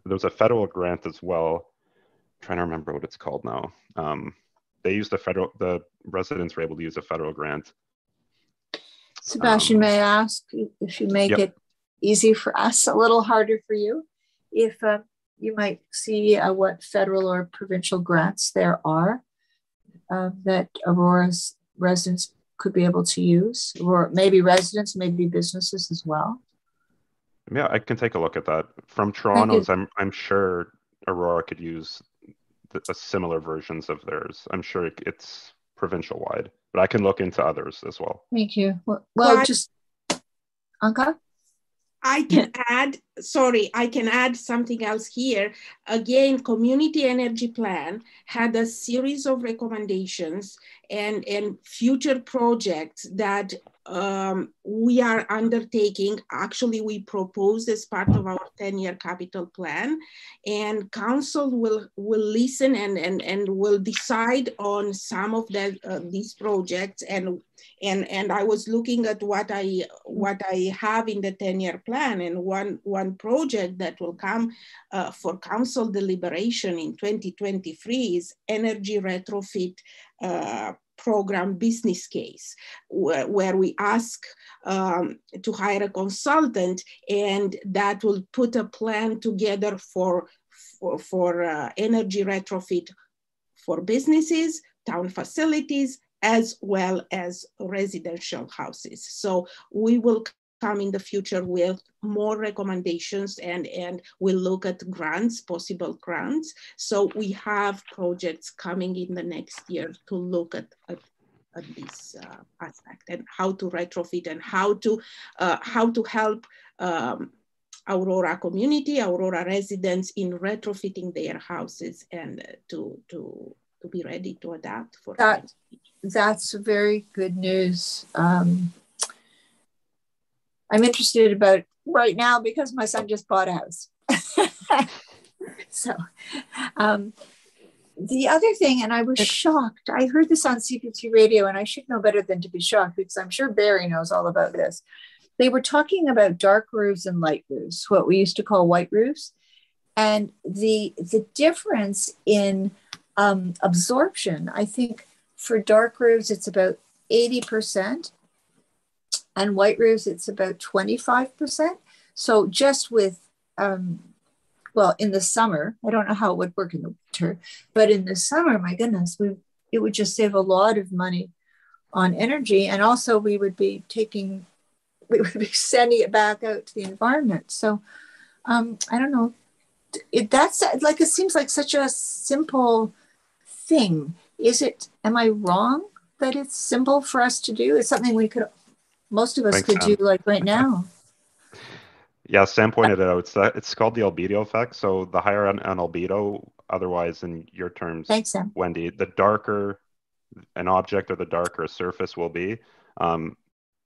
there was a federal grant as well. I'm trying to remember what it's called now. Um, they used the federal the residents were able to use a federal grant.
Sebastian,
Um,
may I ask if you make
yep.
it easy for us, a little harder for you, if uh, you might see uh, what federal or provincial grants there are uh, that Aurora's residents could be able to use, or maybe residents, maybe businesses as well.
Yeah, I can take a look at that. From Toronto's, I'm I'm sure Aurora could use the, the similar versions of theirs. I'm sure it- it's provincial wide, but I can look into others as well.
Thank you. Well, well
Well,
just Anka.
I can add, sorry, I can add something else here. Again, Community Energy Plan had a series of recommendations and, and future projects that um, we are undertaking. Actually, we proposed as part of our 10-year capital plan and council will, will listen and, and, and will decide on some of the, uh, these projects and and and I was looking at what I what I have in the 10-year plan and one one project that will come uh, for council deliberation in 2023 is energy retrofit uh, program business case where, where we ask um, to hire a consultant and that will put a plan together for for, for uh, energy retrofit for businesses town facilities as well as residential houses. So we will come in the future with more recommendations and, and we'll look at grants, possible grants. So we have projects coming in the next year to look at, at, at this uh, aspect and how to retrofit and how to, uh, how to help um, Aurora community, Aurora residents in retrofitting their houses and uh, to, to, to be ready to adapt for
That, that's very good news. Um, I'm interested about right now because my son just bought a house. so, um, the other thing, and I was shocked, I heard this on CBC radio, and I should know better than to be shocked because I'm sure Barry knows all about this. They were talking about dark roofs and light roofs, what we used to call white roofs, and the the difference in um, absorption. I think for dark roofs, it's about 80%. And white roofs, it's about 25%. So just with, um, well, in the summer, I don't know how it would work in the winter, but in the summer, my goodness, we it would just save a lot of money on energy. And also we would be taking, we would be sending it back out to the environment. So um, I don't know. It, that's like, it seems like such a simple thing is it am i wrong that it's simple for us to do it's something we could most of us
Thanks,
could
Sam.
do like right now
Yeah, Sam pointed it out. It's that it's called the albedo effect. So the higher an, an albedo, otherwise in your terms,
thanks sam
Wendy, the darker an object or the darker a surface will be. Um,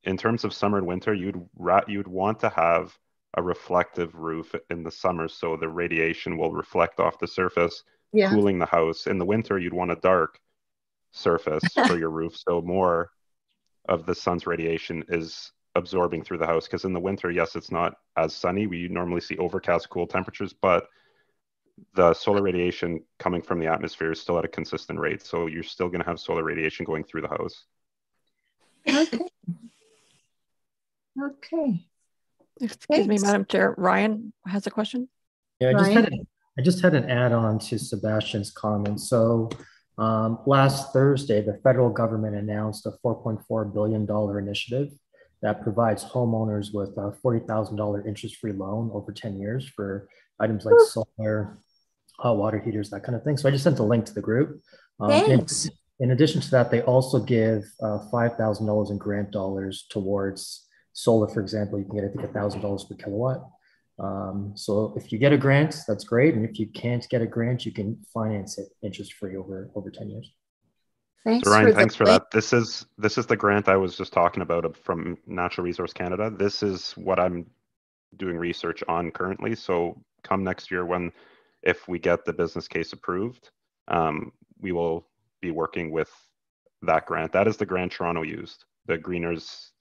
in terms of summer and winter, you'd ra- you'd want to have a reflective roof in the summer, so the radiation will reflect off the surface,
yeah
cooling the house. In the winter, you'd want a dark surface for your roof, so more of the sun's radiation is absorbing through the house. Because in the winter, yes, it's not as sunny. We normally see overcast, cool temperatures, but the solar radiation coming from the atmosphere is still at a consistent rate. So you're still going to have solar radiation going through the house.
okay okay
Excuse me, Madam Chair. Ryan has a question.
Yeah, I just
Ryan?
had, a- I just had an add-on to Sebastian's comment. So um, last Thursday, the federal government announced a $4.4 billion initiative that provides homeowners with a $40,000 interest-free loan over 10 years for items like solar, hot water heaters, that kind of thing. So I just sent a link to the group. Um, in-
thanks
in addition to that, they also give uh, $5,000 in grant dollars towards solar, for example. You can get, I think, $1,000 per kilowatt. Um, so if you get a grant, that's great. And if you can't get a grant, you can finance it interest free over, over 10 years.
thanks
So Ryan,
for the
thanks for that. This is this is the grant I was just talking about from Natural Resource Canada. This is what I'm doing research on currently. So come next year when, if we get the business case approved, um, we will be working with that grant. That is the grant Toronto used, the Greeners,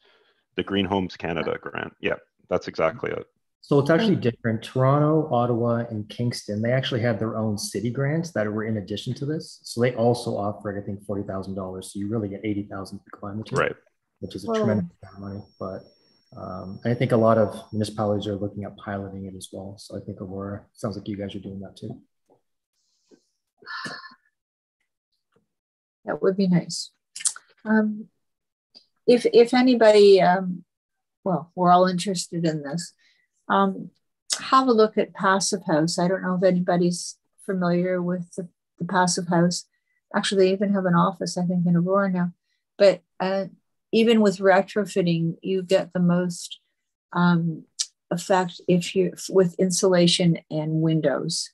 the Green Homes Canada grant. Yeah, that's exactly it.
So it's actually different. Toronto, Ottawa, and Kingston, they actually have their own city grants that were in addition to this. So they also offered, I think, forty thousand dollars. So you really get eighty thousand for climate change,
Right.
which is a
Whoa.
tremendous amount of money. But um, I think a lot of municipalities are looking at piloting it as well. So I think Aurora sounds like you guys are doing that too.
That would be nice. Um, if if anybody, um, well, we're all interested in this. Um, have a look at Passive House. I don't know if anybody's familiar with the, the Passive House. Actually, they even have an office, I think, in Aurora now. But uh, even with retrofitting, you get the most um, effect if you with insulation and windows,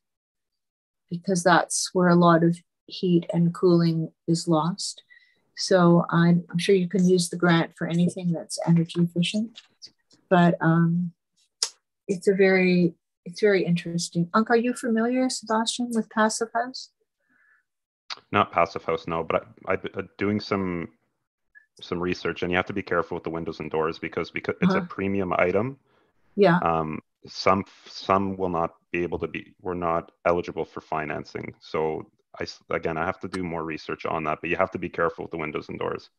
because that's where a lot of heat and cooling is lost. So I'm, I'm sure you can use the grant for anything that's energy efficient, but um, it's a very it's very interesting. Unc, are you familiar, Sebastian, with Passive House?
Not passive house, no, but I, been doing some some research, and you have to be careful with the windows and doors because because it's a
Uh-huh.
premium item.
Yeah.
Um, some some will not be able to be. We're not eligible for financing. So I again, I have to do more research on that. But you have to be careful with the windows and doors.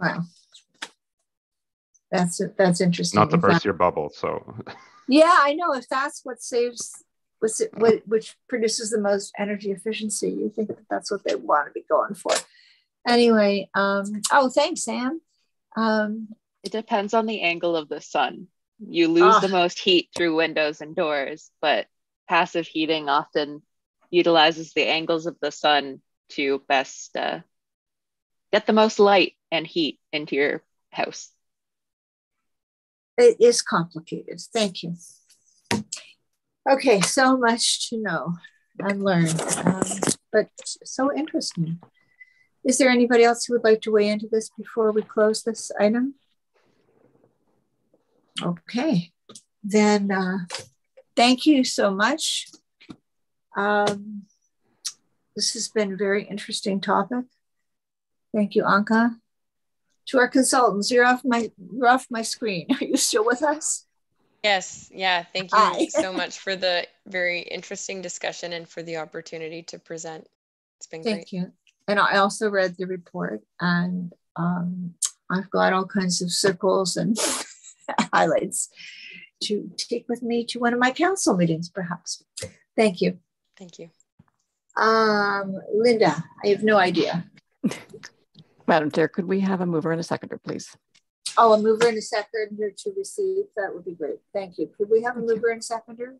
Wow. That's that's interesting.
Not to
If that-
burst your bubble. So
Yeah, I know. If that's what saves, what's it, what, which produces the most energy efficiency, you think that that's what they want to be going for. Anyway, um, oh, thanks, Sam. Um,
It depends on the angle of the sun. You lose the most heat through windows and doors, but passive heating often utilizes the angles of the sun to best uh, get the most light and heat into your house.
It is complicated. Thank you. Okay, so much to know and learn, um, but so interesting. Is there anybody else who would like to weigh into this before we close this item? Okay, then uh, thank you so much. Um, this has been a very interesting topic. Thank you, Anka. To our consultants, you're off my you're off my screen. Are you still with us?
Yes, yeah. Thank you
Hi.
so much for the very interesting discussion and for the opportunity to present. It's been great.
Thank you. And I also read the report, and um, I've got all kinds of circles and highlights to take with me to one of my council meetings, perhaps. Thank you.
Thank you.
Um, Linda, I have no idea.
Madam Chair, could we have a mover and a seconder, please?
Oh, a mover and a seconder to receive. That would be great. Thank you. Could we have a mover and seconder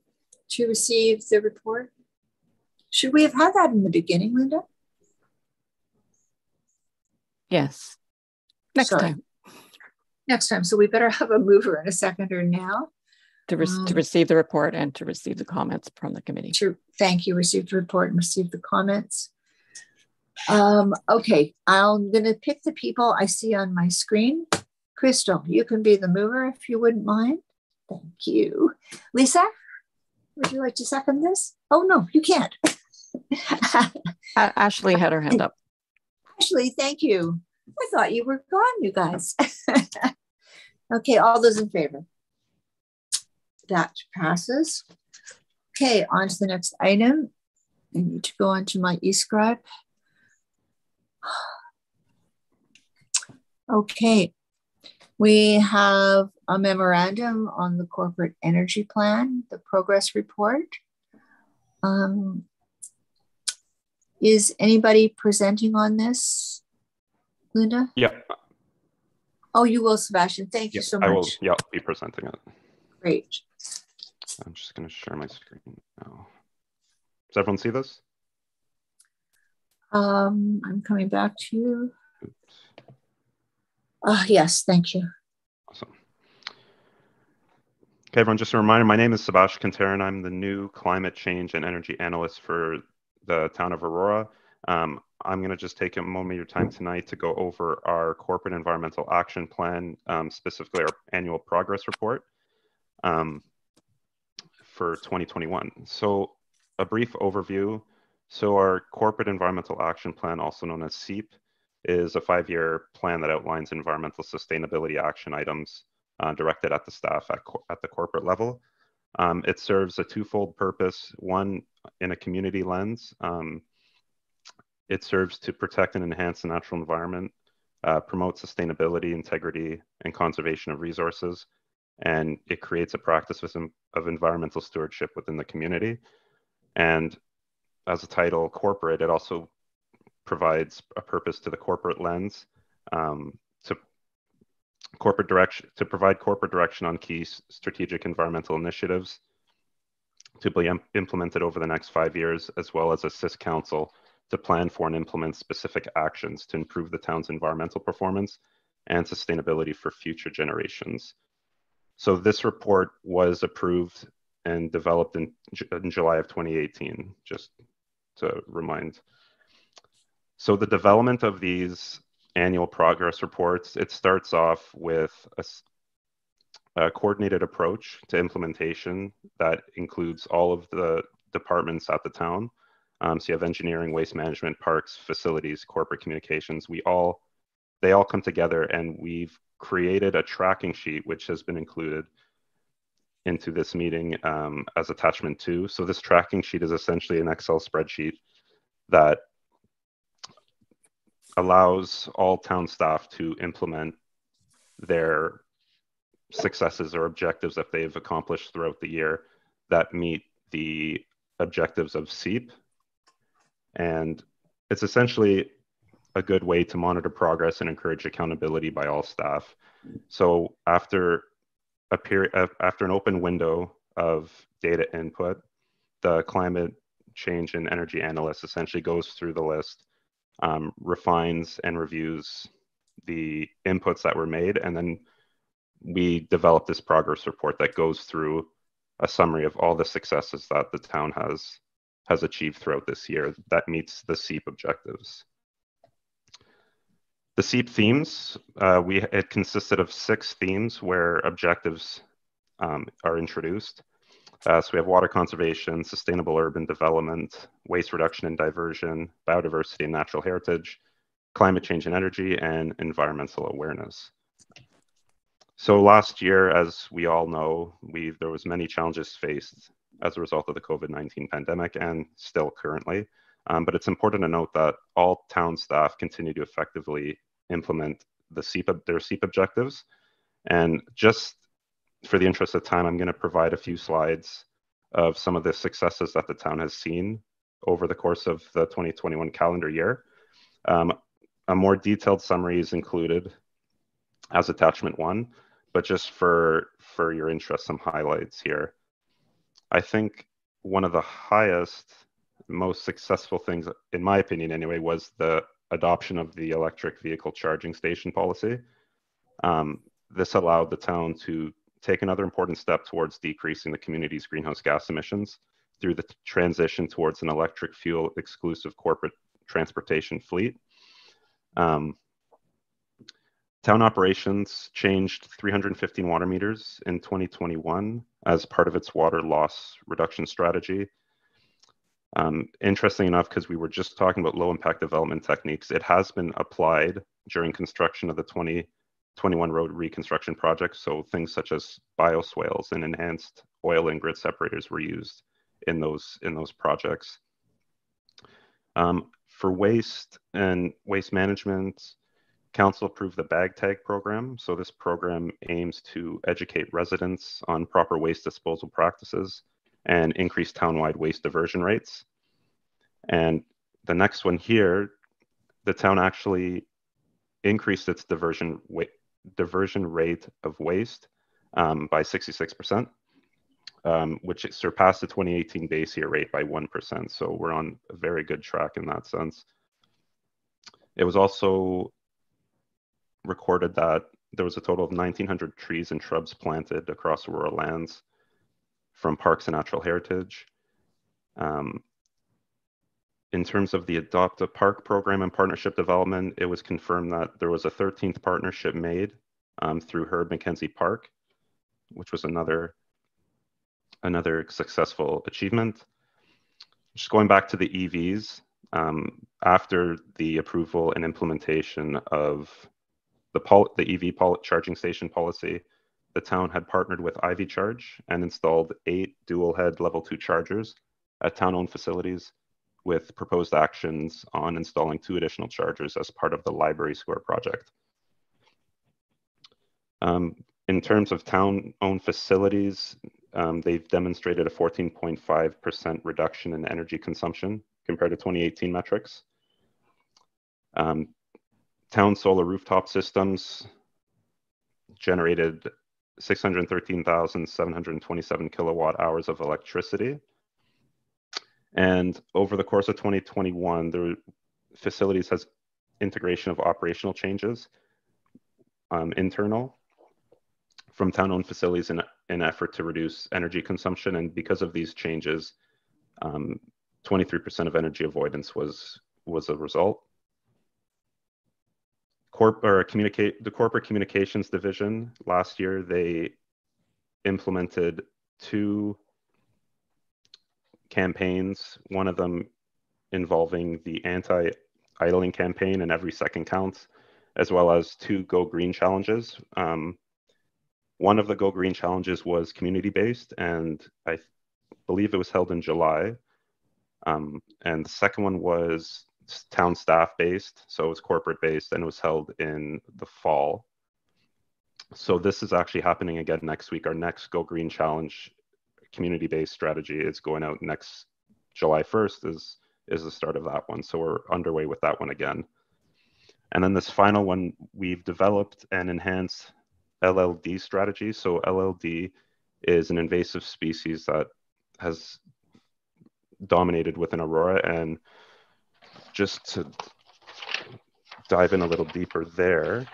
to receive the report? Should we have had that in the beginning, Linda?
Yes. Next
Sorry.
time
Next time. So we better have a mover and a seconder now.
to, re-
Um,
to receive the report and to receive the comments from the committee.
to thank you, received the report and received the comments. Um, okay, I'm gonna pick the people I see on my screen. Crystal, you can be the mover if you wouldn't mind. Thank you. Lisa, would you like to second this? Oh, no, you can't.
Ashley had her hand up.
Ashley, thank you. I thought you were gone, you guys. okay, all those in favor? That passes. Okay, on to the next item. I need to go on to my eScribe. Okay, we have a memorandum on the corporate energy plan, the progress report. Um, is anybody presenting on this? Linda?
yeah,
Oh, you will, Sebastian. Thank
yeah,
you so much.
I will. Yeah, be presenting it.
Great.
I'm just going to share my screen now. Does everyone see this?
Um, I'm coming back to you. Oh, yes, thank you.
Awesome. Okay, everyone, just a reminder, my name is Sebastian Quintero, and I'm the new climate change and energy analyst for the town of Aurora. Um, I'm going to just take a moment of your time tonight to go over our corporate environmental action plan, um, specifically our annual progress report. um, for 2021. So a brief overview. So our Corporate Environmental Action Plan, also known as CEAP, is a five-year plan that outlines environmental sustainability action items uh, directed at the staff at, at the corporate level. Um, it serves a twofold purpose. One, in a community lens, um, it serves to protect and enhance the natural environment, uh, promote sustainability, integrity, and conservation of resources, and it creates a practice of, of environmental stewardship within the community. And as a title, corporate, it also provides a purpose to the corporate lens um, to corporate direction to provide corporate direction on key strategic environmental initiatives to be implemented over the next five years, as well as assist council to plan for and implement specific actions to improve the town's environmental performance and sustainability for future generations. So this report was approved and developed in, in July of 2018, just to remind. So the development of these annual progress reports, it starts off with a, a coordinated approach to implementation that includes all of the departments at the town. Um, so you have engineering, waste management, parks, facilities, corporate communications. We all, they all come together and we've created a tracking sheet, which has been included into this meeting um, as attachment two. So this tracking sheet is essentially an Excel spreadsheet that allows all town staff to implement their successes or objectives that they've accomplished throughout the year that meet the objectives of CEAP. And it's essentially a good way to monitor progress and encourage accountability by all staff. So after a period after an open window of data input, the climate change and energy analyst essentially goes through the list, um, refines and reviews the inputs that were made, and then we develop this progress report that goes through a summary of all the successes that the town has has achieved throughout this year that meets the CEAP objectives. The CEAP themes, uh, we it consisted of six themes where objectives um, are introduced. Uh, so we have water conservation, sustainable urban development, waste reduction and diversion, biodiversity and natural heritage, climate change and energy, and environmental awareness. So last year, as we all know, we there was many challenges faced as a result of the COVID-19 pandemic and still currently. Um, but it's important to note that all town staff continue to effectively implement the CEAP, their CEAP objectives. And just for the interest of time, I'm going to provide a few slides of some of the successes that the town has seen over the course of the 2021 calendar year. Um, a more detailed summary is included as attachment one, but just for, for your interest, some highlights here. I think one of the highest most successful things, in my opinion anyway, was the adoption of the electric vehicle charging station policy. Um, this allowed the town to take another important step towards decreasing the community's greenhouse gas emissions through the transition towards an electric fuel exclusive corporate transportation fleet. Um, town operations changed 315 water meters in 2021 as part of its water loss reduction strategy um, interesting enough, because we were just talking about low impact development techniques, it has been applied during construction of the 2021 road reconstruction project. So things such as bioswales and enhanced oil and grit separators were used in those in those projects. Um, for waste and waste management, council approved the bag tag program. So this program aims to educate residents on proper waste disposal practices and increase townwide waste diversion rates. And the next one here, the town actually increased its diversion, diversion rate of waste um, by 66%, um, which surpassed the 2018 base year rate by 1%. So we're on a very good track in that sense. It was also recorded that there was a total of 1,900 trees and shrubs planted across rural lands from Parks and Natural Heritage. Um, in terms of the Adopt a Park program and partnership development, it was confirmed that there was a 13th partnership made um, through Herb McKenzie Park, which was another another successful achievement. Just going back to the EVs, um, after the approval and implementation of the, the EV charging station policy, the town had partnered with Ivy Charge and installed eight dual head level two chargers at town owned facilities with proposed actions on installing two additional chargers as part of the Library Square project. Um, in terms of town owned facilities, um, they've demonstrated a 14.5% reduction in energy consumption compared to 2018 metrics. Um, town solar rooftop systems generated 613,727 kilowatt hours of electricity. And over the course of 2021, the facilities has integration of operational changes, um, internal, from town-owned facilities in an effort to reduce energy consumption. And because of these changes, 23% um, of energy avoidance was was a result corp or communicate the corporate communications division last year they implemented two campaigns one of them involving the anti-idling campaign and every second counts as well as two go green challenges. Um, one of the go green challenges was community based and i believe it was held in july. Um, and the second one was town staff based, so it was corporate based, and it was held in the fall. So this is actually happening again next week. Our next Go Green Challenge community based strategy is going out next July 1st is is the start of that one. So we're underway with that one again. And then this final one, we've developed an enhanced LDD strategy. So LDD is an invasive species that has dominated within Aurora and just to dive in a little deeper there,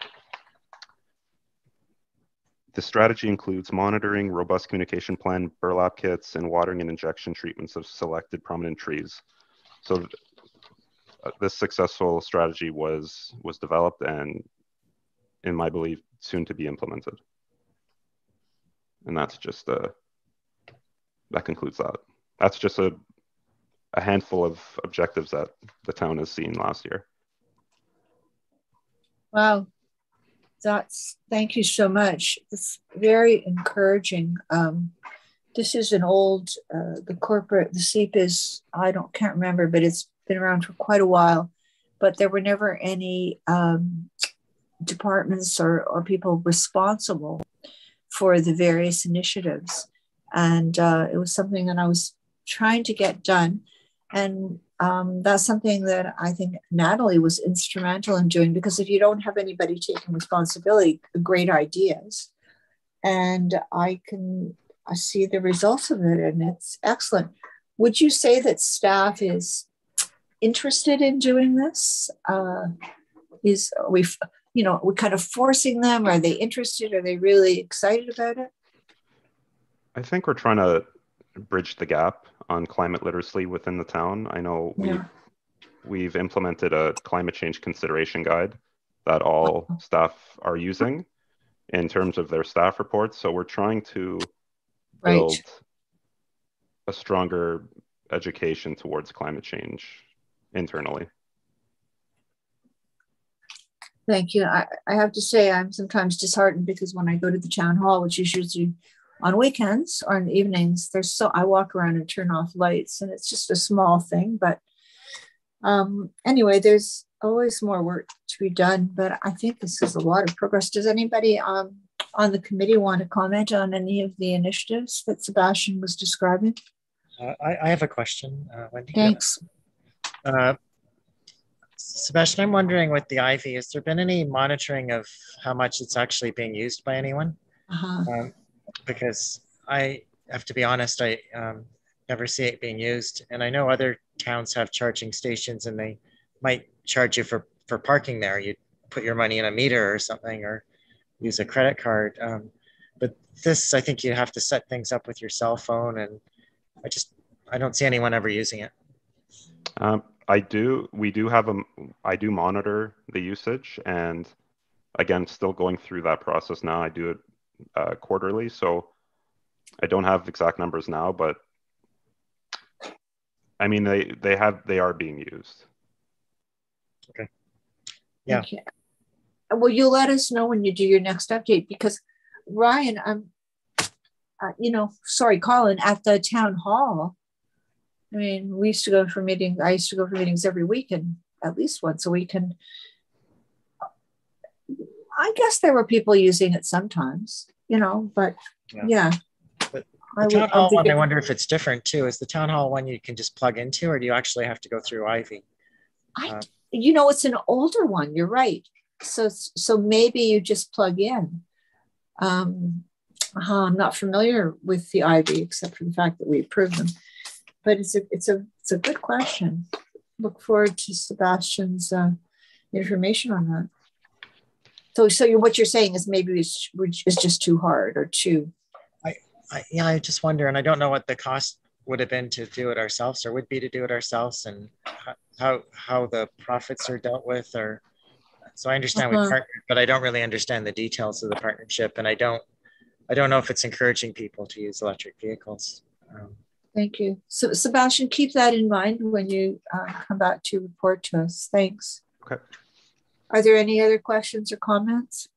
the strategy includes monitoring robust communication plan, burlap kits, and watering and injection treatments of selected prominent trees. So uh, this successful strategy was, was developed and, in my belief, soon to be implemented. And that's just a, uh, that concludes that. That's just a a handful of objectives that the town has seen last year.
Wow. That's thank you so much. It's very encouraging. Um, this is an old uh, the corporate the CEAP is I don't can't remember, but it's been around for quite a while. But there were never any um, departments or, or people responsible for the various initiatives, and uh, it was something that I was trying to get done. And um, that's something that I think Natalie was instrumental in doing because if you don't have anybody taking responsibility, great ideas. And I can I see the results of it and it's excellent. Would you say that staff is interested in doing this? Uh, is we, you know, we kind of forcing them? Are they interested? Are they really excited about it?
I think we're trying to bridge the gap on climate literacy within the town. I know we've, we've implemented a climate change consideration guide that all staff are using in terms of their staff reports. So we're trying to build right. a stronger education towards climate change internally.
Thank you. I, I have to say, I'm sometimes disheartened because when I go to the town hall, which is usually on weekends or in evenings there's so i walk around and turn off lights and it's just a small thing but um anyway there's always more work to be done but i think this is a lot of progress. Does anybody um on the committee want to comment on any of the initiatives that sebastian was describing?
Uh, I, I, have a question uh, wendy
thanks.
uh, sebastian i'm wondering with the ivy has there been any monitoring of how much it's actually being used by anyone? Uh-huh. um, because I have to be honest, I um, never see it being used. And I know other towns have charging stations and they might charge you for, for parking there. You put your money in a meter or something or use a credit card. Um, but this, I think you have to set things up with your cell phone. And I just, I don't see anyone ever using it.
Um, I do, we do have a, I do monitor the usage and again, still going through that process now. I do it uh, quarterly. So I don't have exact numbers now, but I mean they they have they are being used.
Okay. Yeah.
Okay. Well, you'll let us know when you do your next update because Ryan, I'm, uh, you know, sorry, Colin, at the town hall. I mean, we used to go for meetings. I used to go for meetings every week and at least once a week. And I guess there were people using it sometimes, you know, but
Yeah.
yeah.
But
I
The town
would-
hall one, I wonder if it's different too. Is the town hall one you can just plug into, or do you actually have to go through Ivy?
I,
Uh,
you know, it's an older one. You're right. So, so maybe you just plug in. Um, uh, I'm not familiar with the Ivy except for the fact that we approved them, but it's a, it's a, it's a good question. Look forward to Sebastian's uh, information on that. So, so you're, what you're saying is maybe it's, it's just too hard or too.
I, yeah, I just wonder, and I don't know what the cost would have been to do it ourselves or would be to do it ourselves and how, how the profits are dealt with or, so I understand we
Uh-huh.
partnered, but I don't really understand the details of the partnership and I don't, I don't know if it's encouraging people to use electric vehicles. Um,
Thank you. So, Sebastian, keep that in mind when you uh, come back to report to us. Thanks.
Okay.
Are there any other questions or comments?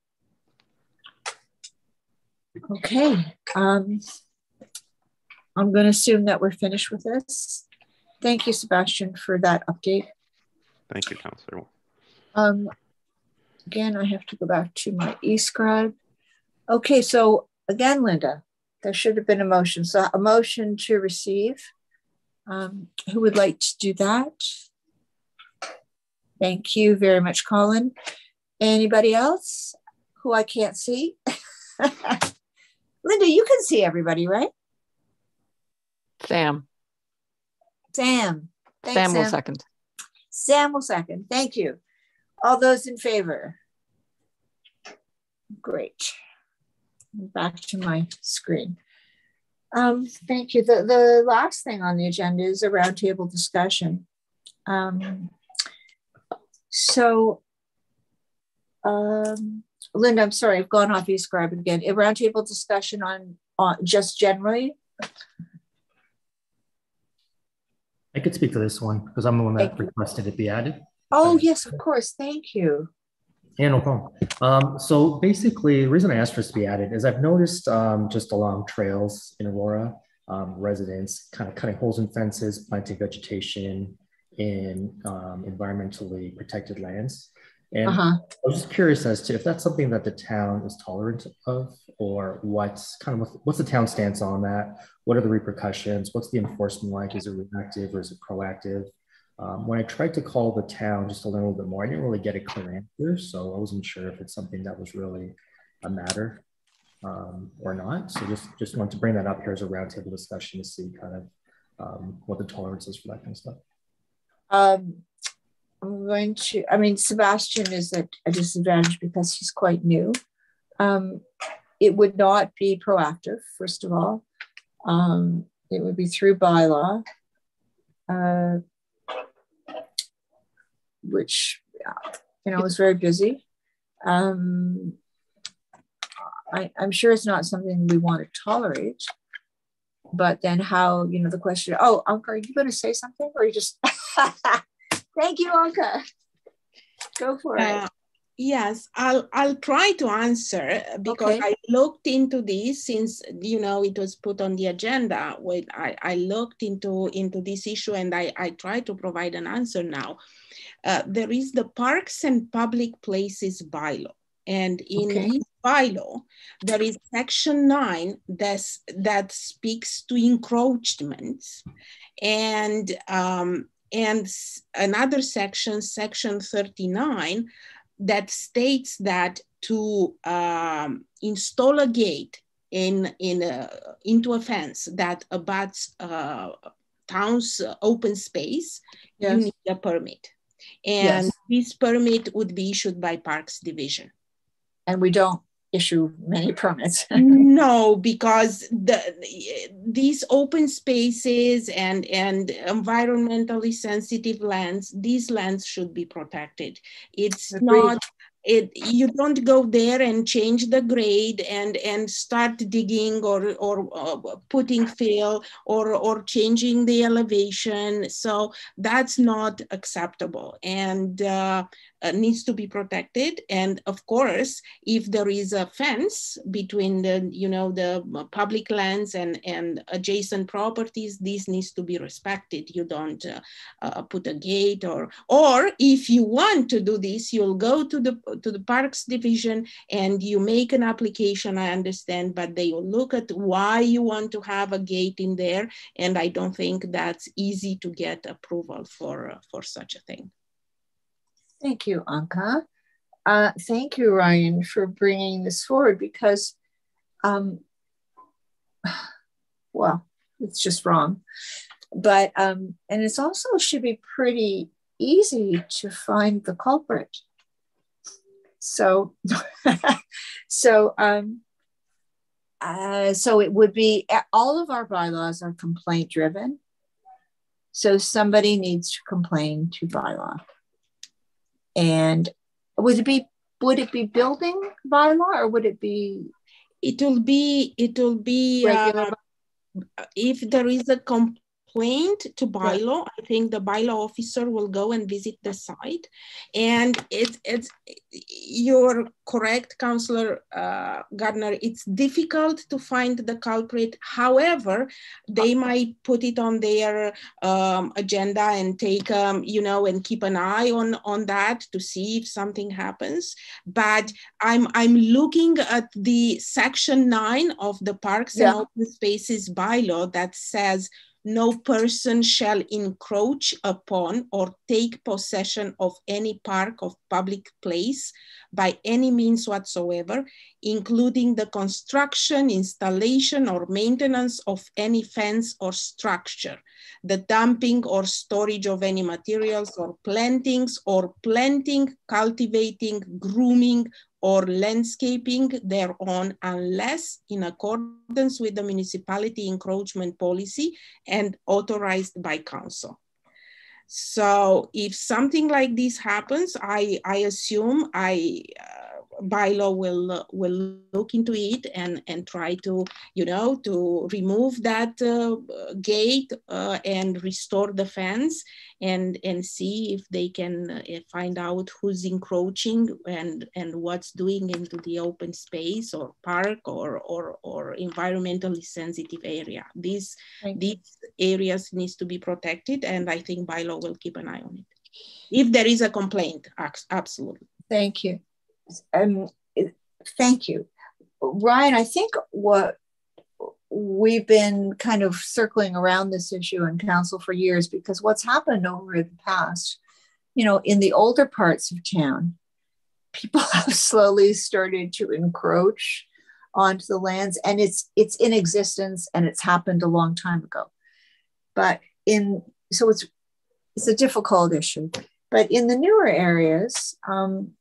Okay. Um, I'm going to assume that we're finished with this. Thank you, Sebastian, for that update.
Thank you, Councillor.
Um, again, I have to go back to my e-scribe. Okay, so again, Linda, there should have been a motion. So a motion to receive. Um, who would like to do that? Thank you very much, Colin. Anybody else who I can't see? Linda, you can see everybody, right?
Sam,
Sam. Thanks,
Sam will second.
Sam will second. Thank you. All those in favor? Great. Back to my screen. Um, thank you. The, the last thing on the agenda is a roundtable discussion. Um, so, um, Linda, I'm sorry, I've gone off e-scribe again. A roundtable discussion on, on just generally.
I could speak to this one because I'm the one that requested it be added.
Oh, yes, of course. Thank you.
Yeah, no problem. Um, so basically, the reason I asked for this to be added is I've noticed um, just along trails in Aurora, um, residents kind of cutting holes in fences, planting vegetation in um, environmentally protected lands. And
Uh-huh.
I was just curious as to if that's something that the town is tolerant of, or what's kind of what's the town stance on that? What are the repercussions? What's the enforcement like? Is it reactive or is it proactive? Um, when I tried to call the town just to learn a little bit more, I didn't really get a clear answer, so I wasn't sure if it's something that was really a matter um, or not. So just just wanted to bring that up here as a roundtable discussion to see kind of um, what the tolerance is for that kind of stuff.
Um, I'm going to, I mean, Sebastian is at a disadvantage because he's quite new. Um, it would not be proactive, first of all. Um, it would be through bylaw, uh, which, you know, is very busy. Um, I, I'm sure it's not something we want to tolerate. But then how, you know, the question, oh, Anca, are you going to say something or you just, thank you, Anca. Go for it.
Uh, yes, I'll I'll try to answer because
Okay.
I looked into this since you know it was put on the agenda. When I, I looked into into this issue and I I try to provide an answer now. Uh, there is the Parks and Public Places bylaw, and in
Okay.
this bylaw there is section nine that's, that speaks to encroachments, and um, and another section, section 39, that states that to um, install a gate in, in a, into a fence that abuts uh, town's open space,
Yes.
you need a permit. And
Yes.
this permit would be issued by Parks Division.
And we don't issue many permits.
no, because the these open spaces and and environmentally sensitive lands, these lands should be protected. It's
Agreed.
not it you don't go there and change the grade and and start digging or or uh, putting fill or or changing the elevation so that's not acceptable and uh, uh, needs to be protected. And of course if there is a fence between the you know the public lands and and adjacent properties this needs to be respected. You don't uh, uh, put a gate or or if you want to do this you'll go to the to the parks division and you make an application i understand but they will look at why you want to have a gate in there. And i don't think that's easy to get approval for uh, for such a thing
Thank you, Anca. Uh, thank you, Ryan, for bringing this forward because, um, well, it's just wrong. But, um, and it's also should be pretty easy to find the culprit. So, so, um, uh, so it would be all of our bylaws are complaint driven. So somebody needs to complain to bylaw. And would it be would it be building bylaw or would it be?
It will be it will be uh, if there is a comp complaint to bylaw, I think the bylaw officer will go and visit the site. And it's, it's you're correct, Councillor uh, Gaertner, it's difficult to find the culprit. However, they might put it on their um, agenda and take, um, you know, and keep an eye on, on that to see if something happens. But I'm, I'm looking at the section nine of the Parks yeah. and Open Spaces bylaw that says no person shall encroach upon or take possession of any park of public place by any means whatsoever, including the construction, installation, or maintenance of any fence or structure, the dumping or storage of any materials or plantings, or planting, cultivating, grooming, or landscaping thereon unless in accordance with the municipality encroachment policy and authorized by council. So if something like this happens, I, I assume I, uh, bylaw will will look into it and and try to you know to remove that uh, gate uh, and restore the fence and and see if they can uh, find out who's encroaching and and what's doing into the open space or park or or, or environmentally sensitive area. These these areas needs to be protected and i think bylaw will keep an eye on it. If there is a complaint absolutely.
Thank you um, thank you. Ryan, I think what we've been kind of circling around this issue in council for years because what's happened over the past, you know, in the older parts of town, people have slowly started to encroach onto the lands and it's it's in existence and it's happened a long time ago. But in so it's it's a difficult issue. But in the newer areas, um,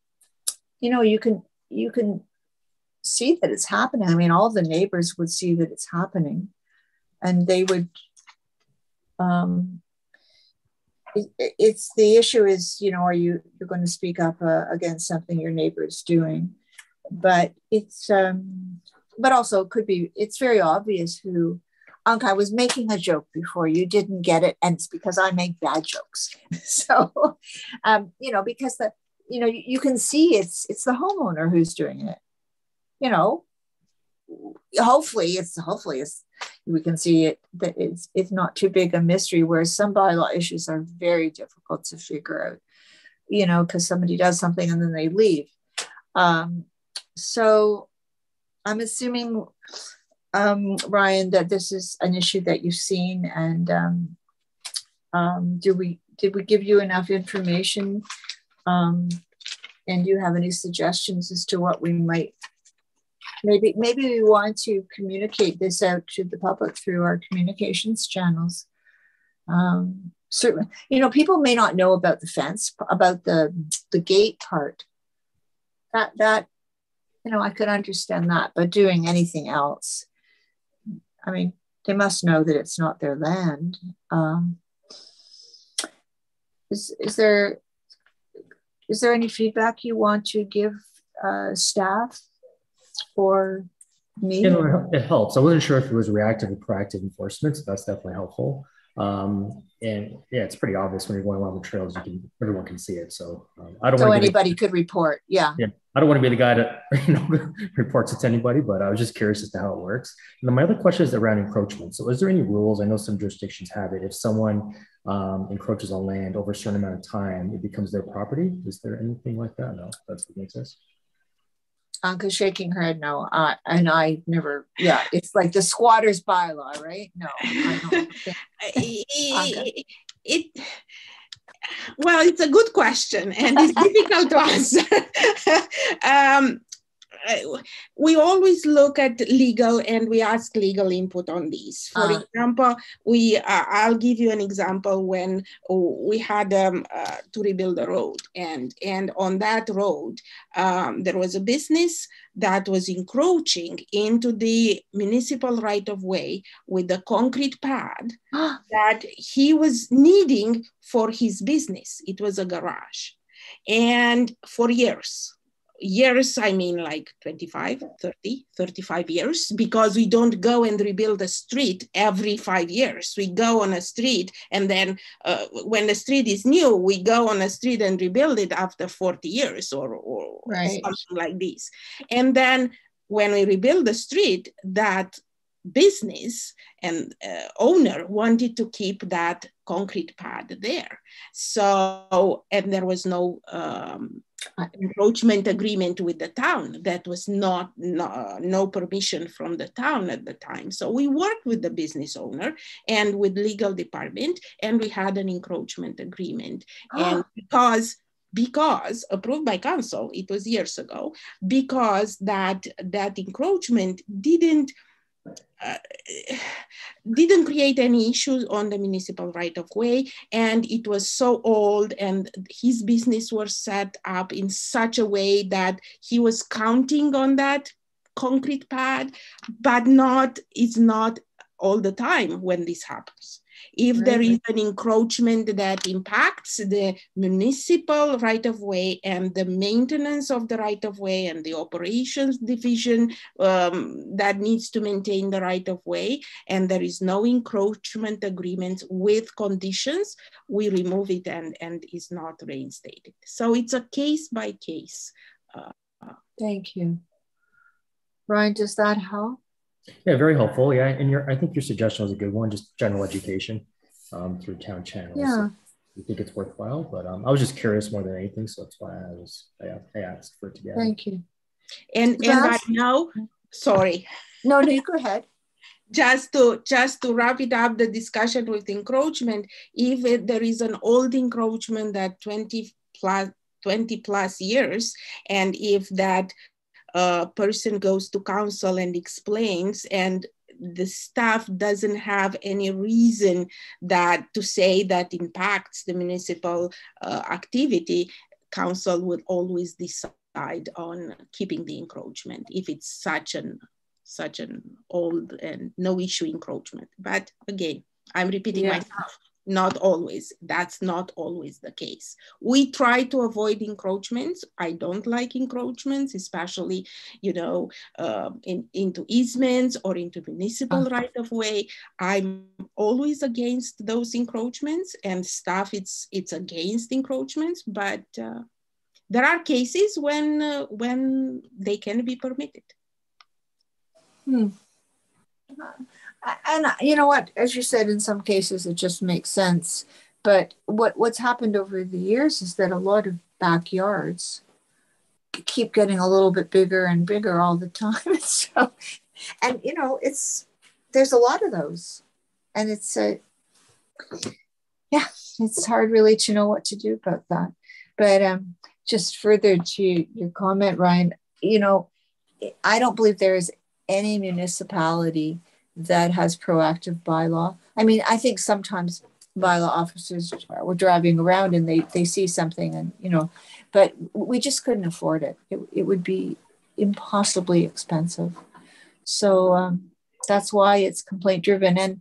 you know, you can you can see that it's happening. I mean, all the neighbors would see that it's happening, and they would. Um, it, it's the issue is you know are you you're going to speak up uh, against something your neighbor is doing, but it's um, but also it could be it's very obvious who. Unc, I was making a joke before you didn't get it, and it's because I make bad jokes. so, um, you know, because the you know you, you can see it's it's the homeowner who's doing it you know? Hopefully it's hopefully it's we can see it that it's it's not too big a mystery whereas some bylaw issues are very difficult to figure out you know because somebody does something and then they leave. Um, so i'm assuming um, ryan that this is an issue that you've seen and um, um, do we did we give you enough information um, and do you have any suggestions as to what we might maybe maybe we want to communicate this out to the public through our communications channels. Um, certainly, you know, people may not know about the fence, about the the gate part. That that you know, I could understand that, but doing anything else, I mean, they must know that it's not their land. Um, is is there is there any feedback you want to give uh, staff or me?
It helps. I wasn't sure if it was reactive or proactive enforcement, so that's definitely helpful. Um, and yeah, it's pretty obvious when you're going along the trails, you can everyone can see it. So um, I don't.
So anybody the, could report. Yeah.
Yeah. I don't want to be the guy that you know reports it to anybody, but I was just curious as to how it works. And then my other question is around encroachment. So is there any rules? I know some jurisdictions have it. If someone um, encroaches on land over a certain amount of time, it becomes their property. Is there anything like that? No, that's what makes sense.
Anca's shaking her head no. Uh, and I never, yeah, it's like the squatter's bylaw, right? No.
it, it, well, it's a good question and it's difficult to answer. um, we always look at legal and we ask legal input on these. For uh, example, we uh, I'll give you an example when we had um, uh, to rebuild a road, and and on that road um, there was a business that was encroaching into the municipal right of way with a concrete pad that he was needing for his business. It was a garage, and for years years, I mean like 25, 30, 35 years, because we don't go and rebuild a street every five years. We go on a street and then uh, when the street is new, we go on a street and rebuild it after 40 years or, or right. something like this. And then when we rebuild the street, that business and uh, owner wanted to keep that concrete pad there. So, and there was no um, Uh, encroachment agreement with the town. That was not no, no, permission from the town at the time. So we worked with the business owner and with legal department and we had an encroachment agreement. And because because approved by council it was years ago because that that encroachment didn't uh, didn't create any issues on the municipal right of way and it was so old and his business was set up in such a way that he was counting on that concrete pad but not it's not all the time when this happens if right. there is an encroachment that impacts the municipal right of way and the maintenance of the right of way and the operations division um, that needs to maintain the right of way, and there is no encroachment agreement with conditions, we remove it and, and is not reinstated. So it's a case by case. Uh,
Thank you. Ryan, does that help?
Yeah, very helpful. Yeah, and your I think your suggestion was a good one, just general education um, through town channels.
Yeah. So
I think it's worthwhile, but um, I was just curious more than anything, so that's why I was I, I asked for it to get.
Thank you.
And and I know, sorry.
No, no, you go ahead.
just to just to wrap it up the discussion with encroachment, if it, there is an old encroachment that 20 plus 20 plus years, and if that a person goes to council and explains and the staff doesn't have any reason that to say that impacts the municipal uh, activity, council would always decide on keeping the encroachment if it's such an such an old and no issue encroachment. But again, I'm repeating yeah. myself not always. That's not always the case. We try to avoid encroachments. I don't like encroachments especially you know uh, in, into easements or into municipal uh. right of way. I'm always against those encroachments and staff it's it's against encroachments but uh, there are cases when uh, when they can be permitted.
Hmm and you know what? As you said in some cases it just makes sense. But what what's happened over the years is that a lot of backyards keep getting a little bit bigger and bigger all the time. So and you know it's there's a lot of those. And it's a yeah it's hard really to know what to do about that. But um just further to your comment ryan you know i don't believe there is any municipality that has proactive bylaw. I mean, I think sometimes bylaw officers were driving around and they, they see something and, you know, but we just couldn't afford it. It, it would be impossibly expensive. So um, that's why it's complaint driven. And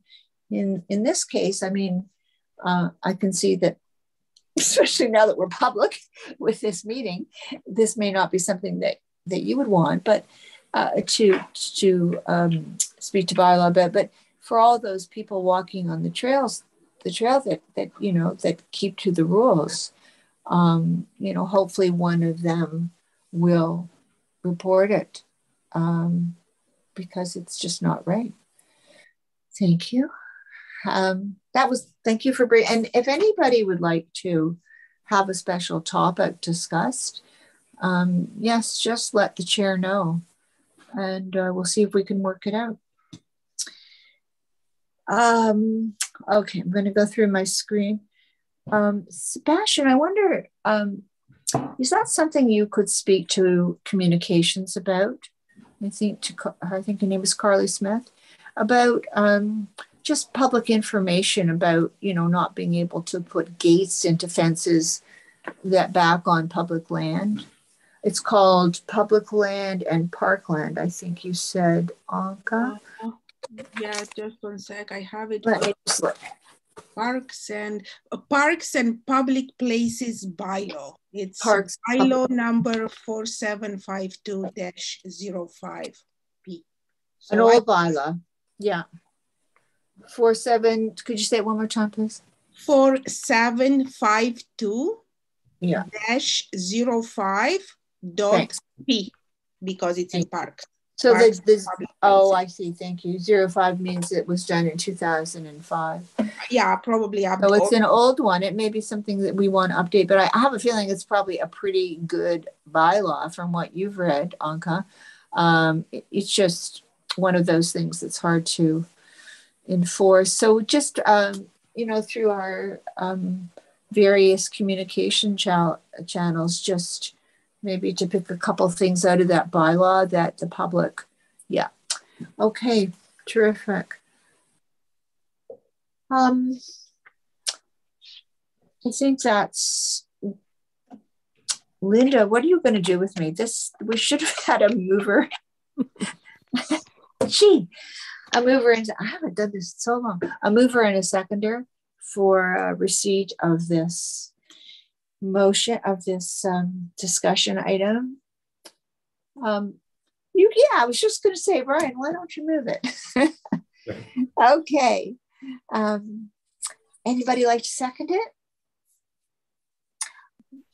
in, in this case, I mean, uh, I can see that especially now that we're public with this meeting, this may not be something that that you would want, but uh, to to um, speak to bylaw, but but for all those people walking on the trails, the trail that that you know that keep to the rules, um, you know, hopefully one of them will report it um, because it's just not right. Thank you. Um, that was thank you for bringing. And if anybody would like to have a special topic discussed, um, yes, just let the chair know, and uh, we'll see if we can work it out. Um, okay, I'm going to go through my screen. Um, Sebastian, I wonder, um, is that something you could speak to communications about? I think to I think her name is Carly Smith about um, just public information about you know not being able to put gates into fences that back on public land. It's called public land and parkland. I think you said
Anca. Yeah, just one sec. I have it.
Let me just look
parks and uh, parks and public places bio. It's parks bylaw number 4752-05 P.
So An old I, bylaw. Yeah. Four seven. Could you say it one more time, please?
Four seven five two.
Yeah.
Dash zero five dot Thanks. P because it's in parks.
So there's this, oh, I see. Thank you. Zero five means it was done in 2005.
Yeah, probably.
So it's an old one. It may be something that we want to update, but I, have a feeling it's probably a pretty good bylaw from what you've read, Anca. Um, it, it's just one of those things that's hard to enforce. So just, um, you know, through our um, various communication cha- channels, just maybe to pick a couple things out of that bylaw that the public, yeah. Okay, terrific. Um, I think that's Linda. What are you going to do with me? This we should have had a mover. Gee, a mover and I haven't done this so long. A mover and a seconder for uh, receipt of this motion of this um, discussion item. Um, you, yeah, I was just going to say, Brian, why don't you move it? okay. Um, anybody like to second it?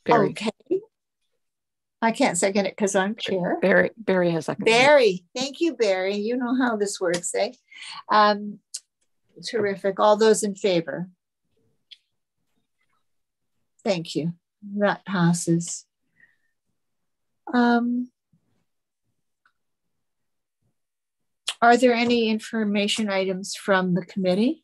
Barry.
Okay. I can't second it because I'm chair.
Barry, Barry has seconded.
Barry, thank you, Barry. You know how this works, eh? Um, terrific. All those in favor? Thank you. That passes. Um, are there any information items from the committee?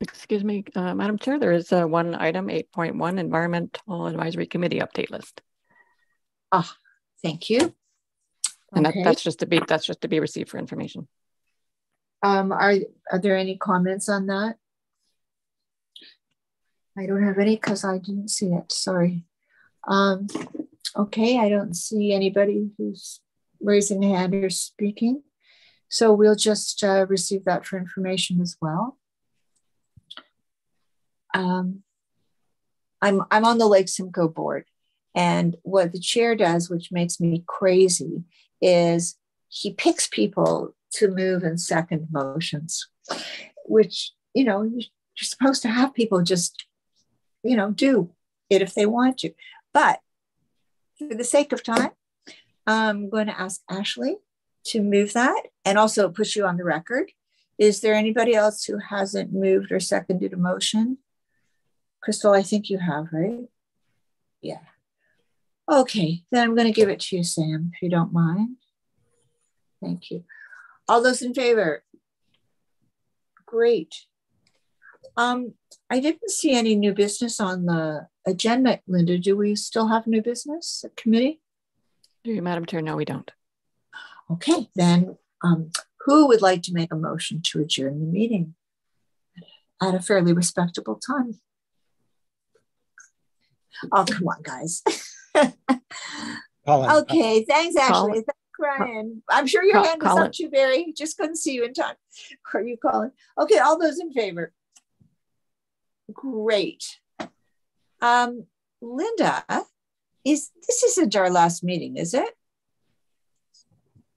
Excuse me, uh, Madam Chair, there is uh, one item, 8.1, Environmental Advisory Committee update list.
Ah, thank you.
And okay. that, that's just to be that's just to be received for information.
Um, are are there any comments on that? I don't have any because I didn't see it. Sorry. Um, okay, I don't see anybody who's raising a hand or speaking. So we'll just uh, receive that for information as well. Um, I'm, I'm on the Lake Simcoe board. And what the chair does, which makes me crazy, is he picks people to move and second motions, which, you know, you're supposed to have people just you know, do it if they want to. But for the sake of time, I'm going to ask Ashley to move that and also put you on the record. Is there anybody else who hasn't moved or seconded a motion? Crystal, I think you have, right? Yeah. Okay, then I'm going to give it to you, Sam, if you don't mind. Thank you. All those in favor? Great. Um, I didn't see any new business on the agenda, Linda. Do we still have new business committee?
Do you, Madam Chair? No, we don't.
Okay, then um, who would like to make a motion to adjourn the meeting at a fairly respectable time? Oh, come on, guys. Colin, okay, thanks, Ashley. Colin. Thanks, Ryan. I'm sure your hand was up too, Barry. Just couldn't see you in time. Are you calling? Okay, all those in favor? Great. Um, Linda, is this isn't our last meeting, is it?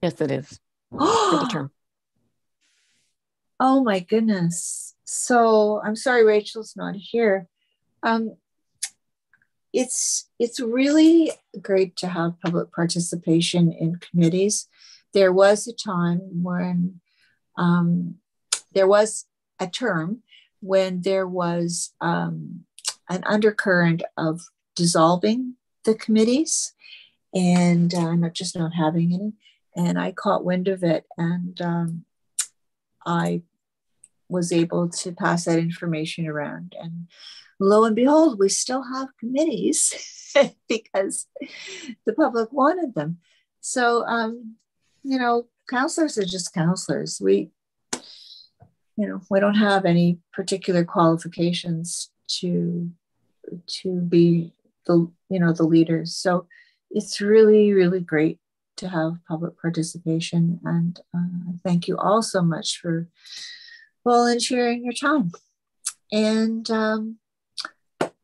Yes, it is for the term.
Oh my goodness. So I'm sorry Rachel's not here. Um, it's it's really great to have public participation in committees. There was a time when um, there was a term when there was um, an undercurrent of dissolving the committees and uh, not just not having any. And I caught wind of it and um, I was able to pass that information around. And lo and behold, we still have committees because the public wanted them. So, um, you know, councillors are just councillors. We, you know, we don't have any particular qualifications to to be the you know the leaders. So it's really really great to have public participation, and uh, thank you all so much for volunteering your time. And um,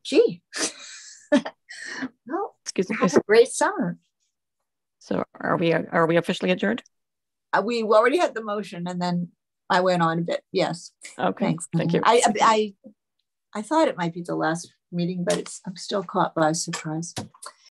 gee, well,
Excuse me.
have a great summer.
So are we are we officially adjourned?
Uh, we already had the motion, and then I went on a bit. Yes,
Okay.
thanks.
Thank you.
I I I thought it might be the last meeting, but it's I'm still caught by surprise.